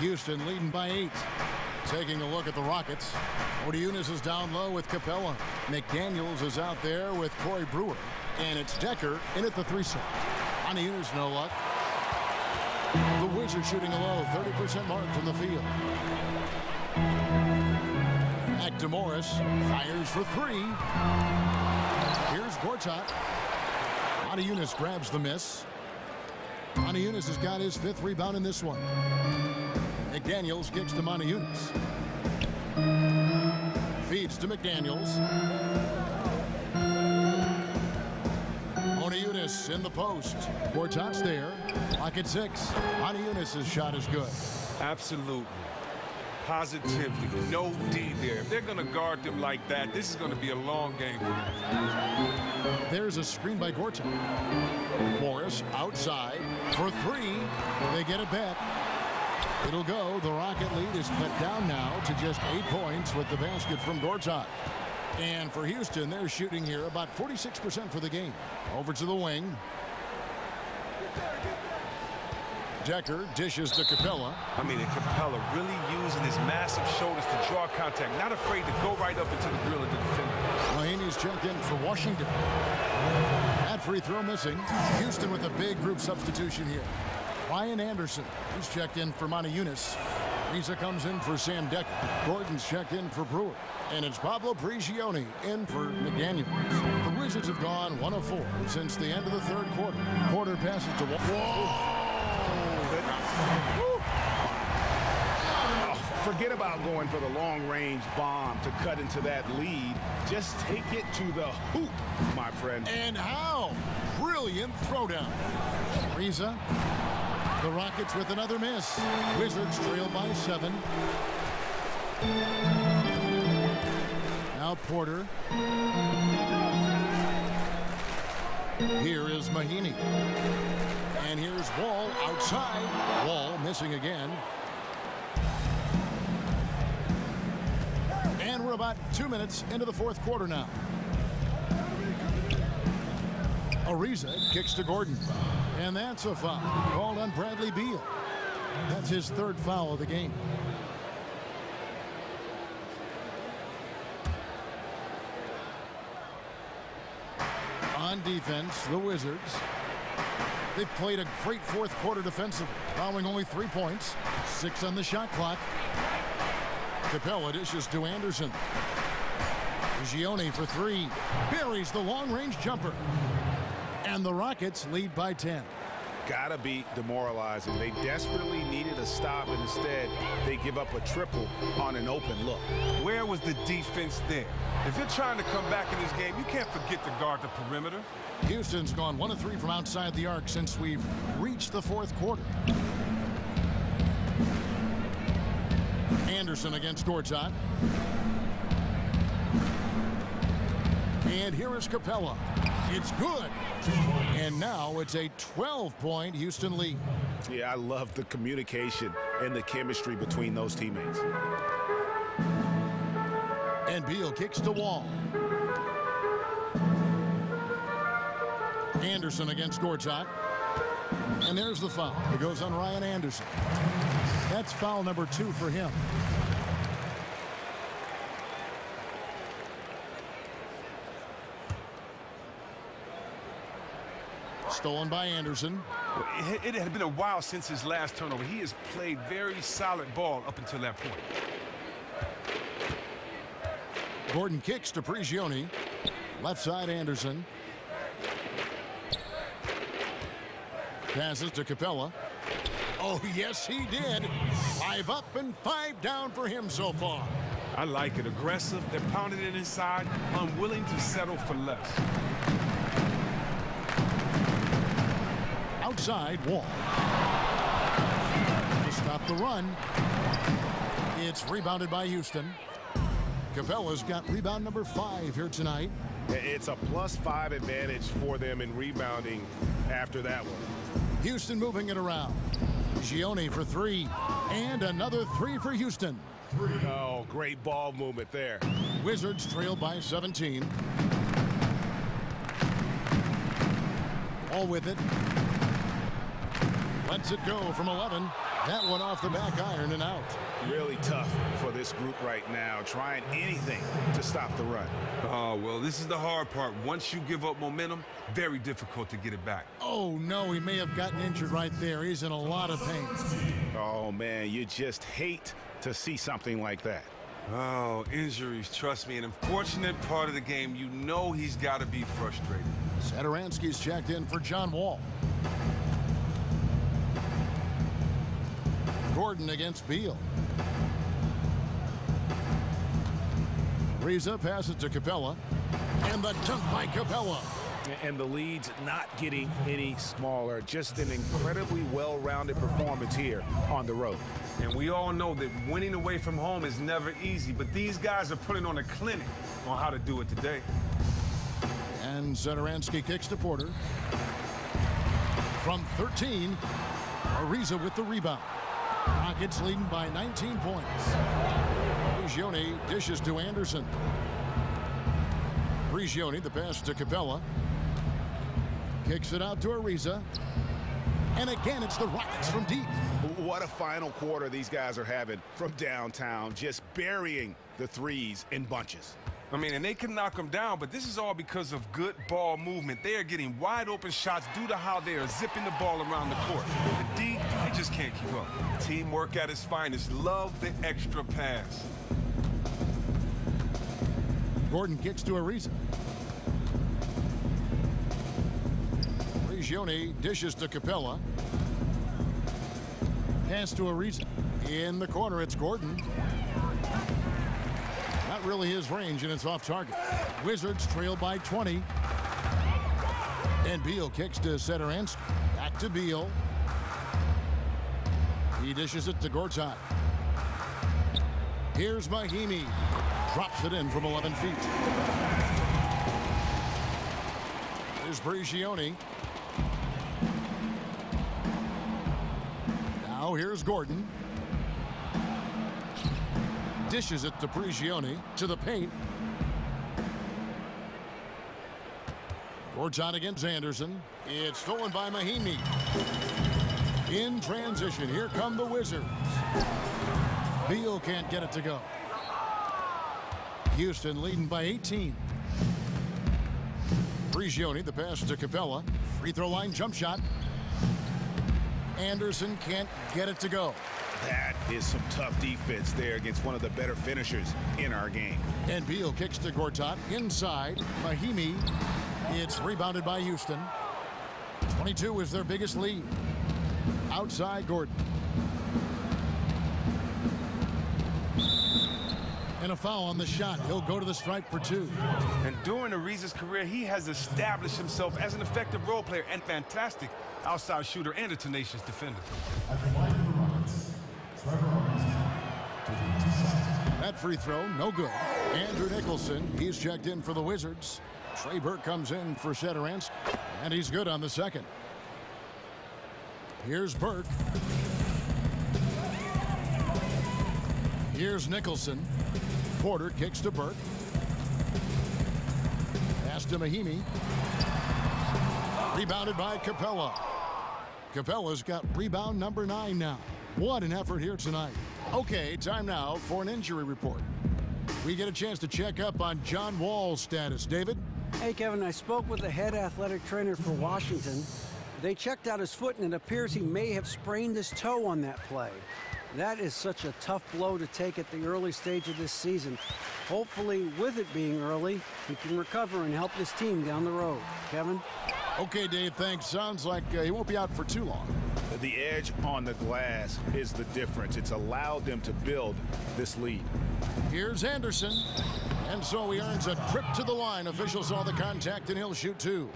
Houston leading by eight. Taking a look at the Rockets. Eunice is down low with Capela. McDaniels is out there with Corey Brewer. And it's Dekker in at the three slot. Motiejunas no luck. The Wizards shooting a low 30% mark from the field. Back to Morris. Fires for three. Here's Gortat. Motiejunas grabs the miss. Motiejunas has got his fifth rebound in this one. McDaniels kicks to Motiejunas. Feeds to McDaniels. Motiejunas in the post. Gortat's there. Pocket six. Motiejunas' shot is good. Absolutely. Positively. No D there. If they're going to guard them like that, this is going to be a long game. There's a screen by Gortat. Morris outside for three. They get it back. It'll go. The Rocket lead is cut down now to just eight points with the basket from Gortat. And for Houston, they're shooting here about 46% for the game. Over to the wing. Dekker dishes to Capela. I mean, and Capela really using his massive shoulders to draw contact, not afraid to go right up into the grill of the defender. Mahinmi's checked in for Washington. That free throw missing. Houston with a big group substitution here. Ryan Anderson, he's checked in for Motiejunas. Riza comes in for Sam Dekker. Gordon's checked in for Brewer. And it's Pablo Prigioni in for McDaniels. The Wizards have gone 1 of 4 since the end of the third quarter. Porter passes to Whoa! Oh, forget about going for the long-range bomb to cut into that lead. Just take it to the hoop, my friend. And how? Brilliant throwdown. Riza. The Rockets with another miss. Wizards trail by seven. Now Porter. Here is Mahinmi. And here's Wall outside. Wall missing again. And we're about two minutes into the fourth quarter now. Ariza kicks to Gordon. And that's a foul called on Bradley Beal. That's his third foul of the game. On defense, the Wizards. They've played a great fourth quarter defensively, allowing only three points, six on the shot clock. Capela dishes to Anderson. Gioni for three. Buries the long-range jumper. And the Rockets lead by 10. Gotta be demoralizing. They desperately needed a stop, and instead, they give up a triple on an open look. Where was the defense there? If you're trying to come back in this game, you can't forget to guard the perimeter. Houston's gone one of three from outside the arc since we've reached the fourth quarter. Anderson against Gortat. And here is Capela. It's good. And now it's a 12-point Houston lead. Yeah, I love the communication and the chemistry between those teammates. And Beal kicks the Wall. Anderson against Gortat. And there's the foul. It goes on Ryan Anderson. That's foul number two for him. Stolen by Anderson. It had been a while since his last turnover. He has played very solid ball up until that point. Gordon kicks to Prigioni. Left side Anderson. Passes to Capela. Oh, yes, he did. Five up and five down for him so far. I like it. Aggressive. They're pounding it inside. Unwilling to settle for less. Outside Wall. To stop the run. It's rebounded by Houston. Capela's got rebound number five here tonight. It's a plus five advantage for them in rebounding after that one. Houston moving it around. Gioni for three. And another three for Houston. Oh, great ball movement there. Wizards trail by 17. All with it. Lets it go from 11. That one off the back iron and out. Really tough for this group right now, trying anything to stop the run. Oh, well, this is the hard part. Once you give up momentum, very difficult to get it back. Oh, no, he may have gotten injured right there. He's in a lot of pain. Oh, man, you just hate to see something like that. Oh, injuries, trust me, an unfortunate part of the game. You know he's got to be frustrated. Satoransky's checked in for John Wall. Gordon against Beal. Riza passes to Capela. And the dunk by Capela. And the lead's not getting any smaller. Just an incredibly well-rounded performance here on the road. And we all know that winning away from home is never easy, but these guys are putting on a clinic on how to do it today. And Satoransky kicks to Porter. From 13, Ariza with the rebound. Rockets leading by 19 points. Prigioni dishes to Anderson. Prigioni, the pass to Capela. Kicks it out to Ariza. And again, it's the Rockets from deep. What a final quarter these guys are having from downtown, just burying the threes in bunches. I mean, and they can knock them down, but this is all because of good ball movement. They are getting wide open shots due to how they are zipping the ball around the court. The D, they just can't keep up. Teamwork at its finest. Love the extra pass. Gordon kicks to Ariza. Prigioni dishes to Capela. Pass to Ariza. In the corner, it's Gordon. Really his range, and it's off target. Wizards trail by 20. And Beal kicks to Satoransky. Back to Beal. He dishes it to Gortat. Here's Mahinmi. Drops it in from 11 feet. There's Prigioni. Now here's Gordon. Dishes it to Prigioni to the paint. Gortat against Anderson. It's stolen by Mahinmi. In transition, here come the Wizards. Beal can't get it to go. Houston leading by 18. Prigioni, the pass to Capela. Free throw line jump shot. Anderson can't get it to go. That is some tough defense there against one of the better finishers in our game. And Beal kicks to Gortat inside. Mahinmi. It's rebounded by Houston. 22 is their biggest lead. Outside Gordon. And a foul on the shot. He'll go to the stripe for two. And during Ariza's career, he has established himself as an effective role player and fantastic outside shooter and a tenacious defender. That free throw, no good. Andrew Nicholson, he's checked in for the Wizards. Trey Burke comes in for Satoransky, and he's good on the second. Here's Burke. Here's Nicholson. Porter kicks to Burke. Pass to Mahinmi. Rebounded by Capela. Capela's got rebound number nine now. What an effort here tonight. Okay, time now for an injury report. We get a chance to check up on John Wall's status. David? Hey, Kevin, I spoke with the head athletic trainer for Washington. They checked out his foot, and it appears he may have sprained his toe on that play. That is such a tough blow to take at the early stage of this season. Hopefully, with it being early, he can recover and help this team down the road. Kevin? Okay, Dave, thanks. Sounds like uh, he won't be out for too long. The edge on the glass is the difference. It's allowed them to build this lead. Here's Anderson. And so he earns a trip to the line. Officials saw the contact, and he'll shoot two.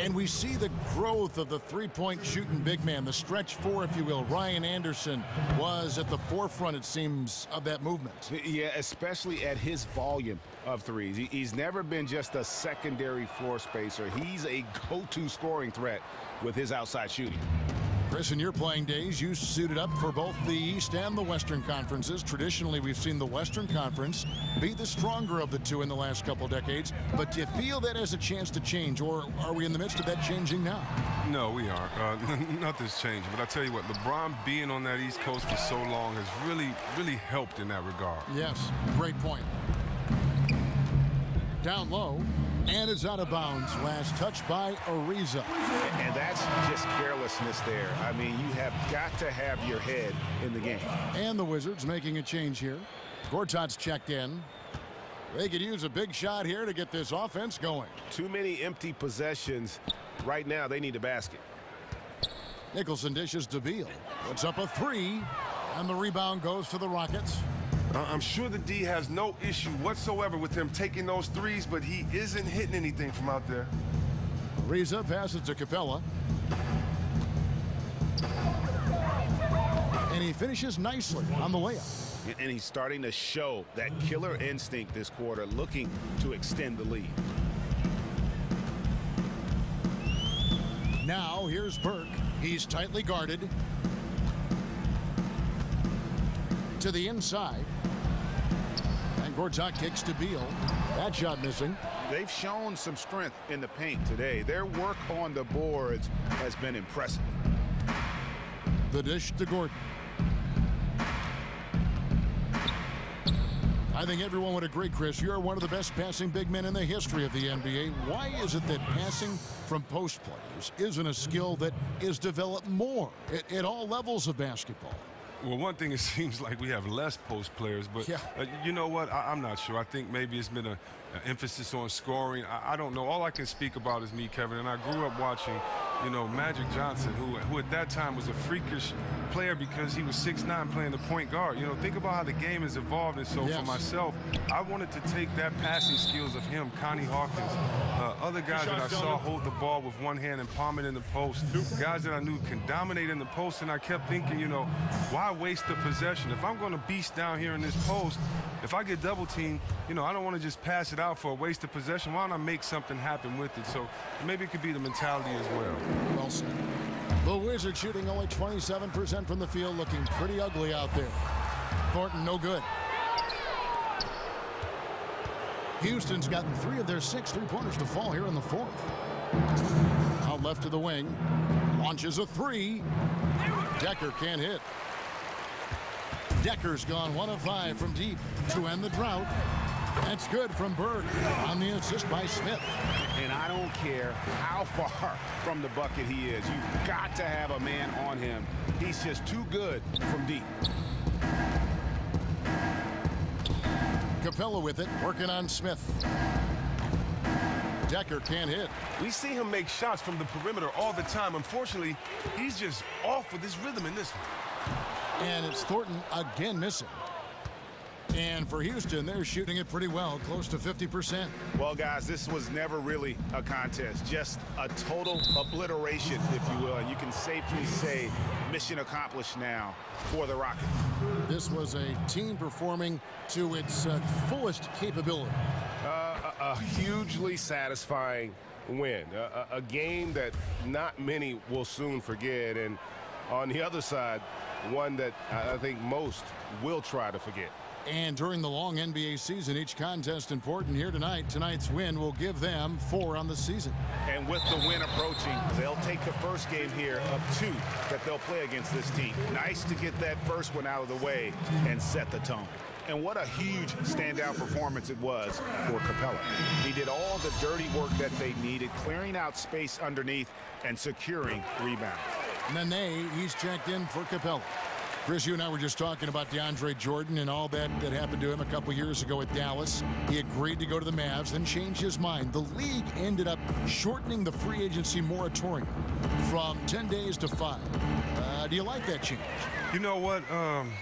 And we see the growth of the three-point shooting big man, the stretch four, if you will. Ryan Anderson was at the forefront, it seems, of that movement. Yeah, especially at his volume of threes. He's never been just a secondary floor spacer. He's a go-to scoring threat with his outside shooting. Chris, in your playing days, you suited up for both the East and the Western conferences. Traditionally, we've seen the Western Conference be the stronger of the two in the last couple decades. But do you feel that has a chance to change, or are we in the midst of that changing now? No, we aren't. Uh, nothing's changing. But I tell you what, LeBron being on that East Coast for so long has really, really helped in that regard. Yes, great point. Down low, and it's out of bounds. Last touch by Ariza. And that's just carelessness there. I mean, you have got to have your head in the game. And the Wizards making a change here. Gortat's checked in. They could use a big shot here to get this offense going. Too many empty possessions. Right now, they need a basket. Nicholson dishes to Beal. Puts up a three. And the rebound goes to the Rockets. Uh, I'm sure the D has no issue whatsoever with him taking those threes, but he isn't hitting anything from out there. Ariza passes to Capela. And he finishes nicely on the layup. And he's starting to show that killer instinct this quarter, looking to extend the lead. Now here's Burke. He's tightly guarded. To the inside. Gortat kicks to Beal. That shot missing. They've shown some strength in the paint today. Their work on the boards has been impressive. The dish to Gordon. I think everyone would agree, Chris, you're one of the best passing big men in the history of the NBA. Why is it that passing from post players isn't a skill that is developed more at, at all levels of basketball? Well, one thing, it seems like we have less post players, but yeah. uh, you know what? I, am not sure. I think maybe it's been an emphasis on scoring. I, I, don't know. All I can speak about is me, Kevin, and I grew up watching, you know, Magic Johnson, who, who at that time was a freakish player because he was 6'9", playing the point guard. You know, think about how the game has evolved. And so yes. for myself, I wanted to take that passing skills of him, Connie Hawkins, uh, other guys that I saw hold the ball with one hand and palm it in the post, guys that I knew can dominate in the post. And I kept thinking, you know, why waste the possession? If I'm going to beast down here in this post, if I get double teamed, you know, I don't want to just pass it out for a waste of possession. Why don't I make something happen with it? So maybe it could be the mentality as well. Said. The Wizards shooting only 27% from the field, looking pretty ugly out there. Thornton, no good. Houston's gotten three of their six three-pointers to fall here in the fourth. Out left to the wing. Launches a three. Dekker can't hit. Dekker's gone one of five from deep to end the drought. That's good from Burke on the assist by Smith. And I don't care how far from the bucket he is. You've got to have a man on him. He's just too good from deep. Capela with it, working on Smith. Dekker can't hit. We see him make shots from the perimeter all the time. Unfortunately, he's just off with his rhythm in this one. And it's Thornton again missing. And for Houston, they're shooting it pretty well, close to 50%. Well, guys, this was never really a contest, just a total obliteration, if you will. And you can safely say mission accomplished now for the Rockets. This was a team performing to its uh, fullest capability. Uh, a, a, hugely satisfying win, a, a game that not many will soon forget. And on the other side, one that I think most will try to forget. And during the long NBA season, each contest important here tonight. Tonight's win will give them four on the season. And with the win approaching, they'll take the first game here of two that they'll play against this team. Nice to get that first one out of the way and set the tone. And what a huge standout performance it was for Capela. He did all the dirty work that they needed, clearing out space underneath and securing rebounds. Nene, he's checked in for Capela. Chris, you and I were just talking about DeAndre Jordan and all that that happened to him a couple years ago at Dallas. He agreed to go to the Mavs, then changed his mind. The league ended up shortening the free agency moratorium from 10 days to five. Uh, do you like that change? You know what? Um,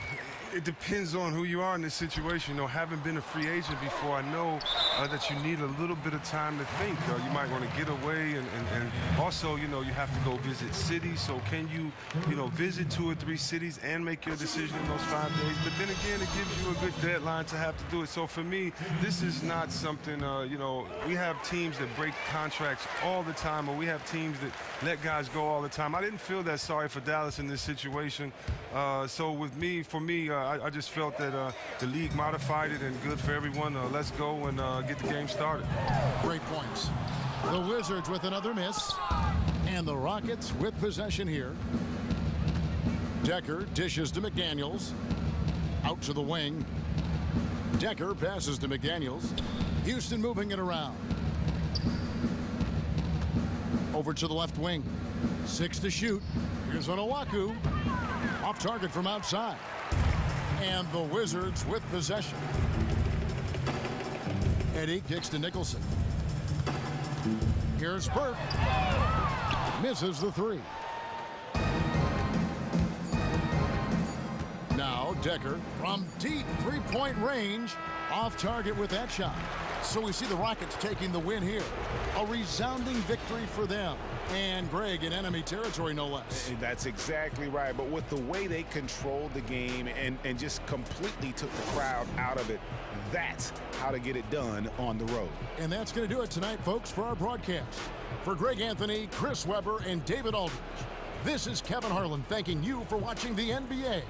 it depends on who you are in this situation. You know, having been a free agent before, I know uh, that you need a little bit of time to think. Uh, you might want to get away, and, and, and, also, you know, you have to go visit cities. So can you, you know, visit two or three cities and make your decision in those five days? But then again, it gives you a good deadline to have to do it. So for me, this is not something, uh, you know, we have teams that break contracts all the time, or we have teams that let guys go all the time. I didn't feel that sorry for Dallas in this situation. Uh, so with me, for me, uh, I, I, just felt that uh, the league modified it and good for everyone. Uh, let's go and uh, get the game started. Great points. The Wizards with another miss. And the Rockets with possession here. Dekker dishes to McDaniels. Out to the wing. Dekker passes to McDaniels. Houston moving it around. Over to the left wing. Six to shoot. Here's Onuaku. Off target from outside. And the Wizards with possession. Eddie kicks to Nicholson. Here's Burke. Misses the three. Now Dekker from deep three-point range. Off target with that shot. So we see the Rockets taking the win here. A resounding victory for them. And Greg in enemy territory, no less. That's exactly right. But with the way they controlled the game and, and just completely took the crowd out of it, that's how to get it done on the road. And that's going to do it tonight, folks, for our broadcast. For Greg Anthony, Chris Webber, and David Aldridge, this is Kevin Harlan thanking you for watching the NBA,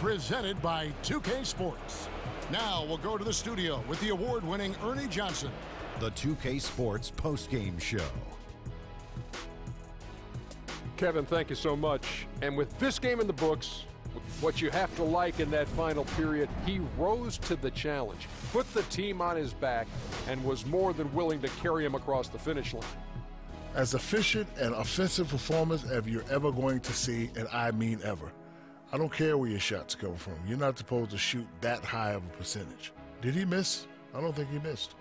presented by 2K Sports. Now we'll go to the studio with the award-winning Ernie Johnson. The 2K Sports postgame show. Kevin, thank you so much. And with this game in the books, what you have to like in that final period, he rose to the challenge, put the team on his back, and was more than willing to carry him across the finish line. As efficient and offensive performance as you're ever going to see, and I mean ever. I don't care where your shots come from. You're not supposed to shoot that high of a percentage. Did he miss? I don't think he missed.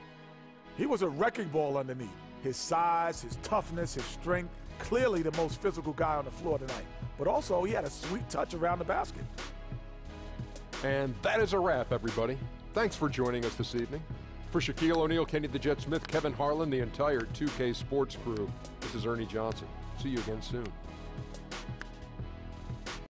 He was a wrecking ball underneath. His size, his toughness, his strength, clearly the most physical guy on the floor tonight. But also, he had a sweet touch around the basket. And that is a wrap, everybody. Thanks for joining us this evening. For Shaquille O'Neal, Kenny the Jet Smith, Kevin Harlan, the entire 2K Sports crew, this is Ernie Johnson. See you again soon.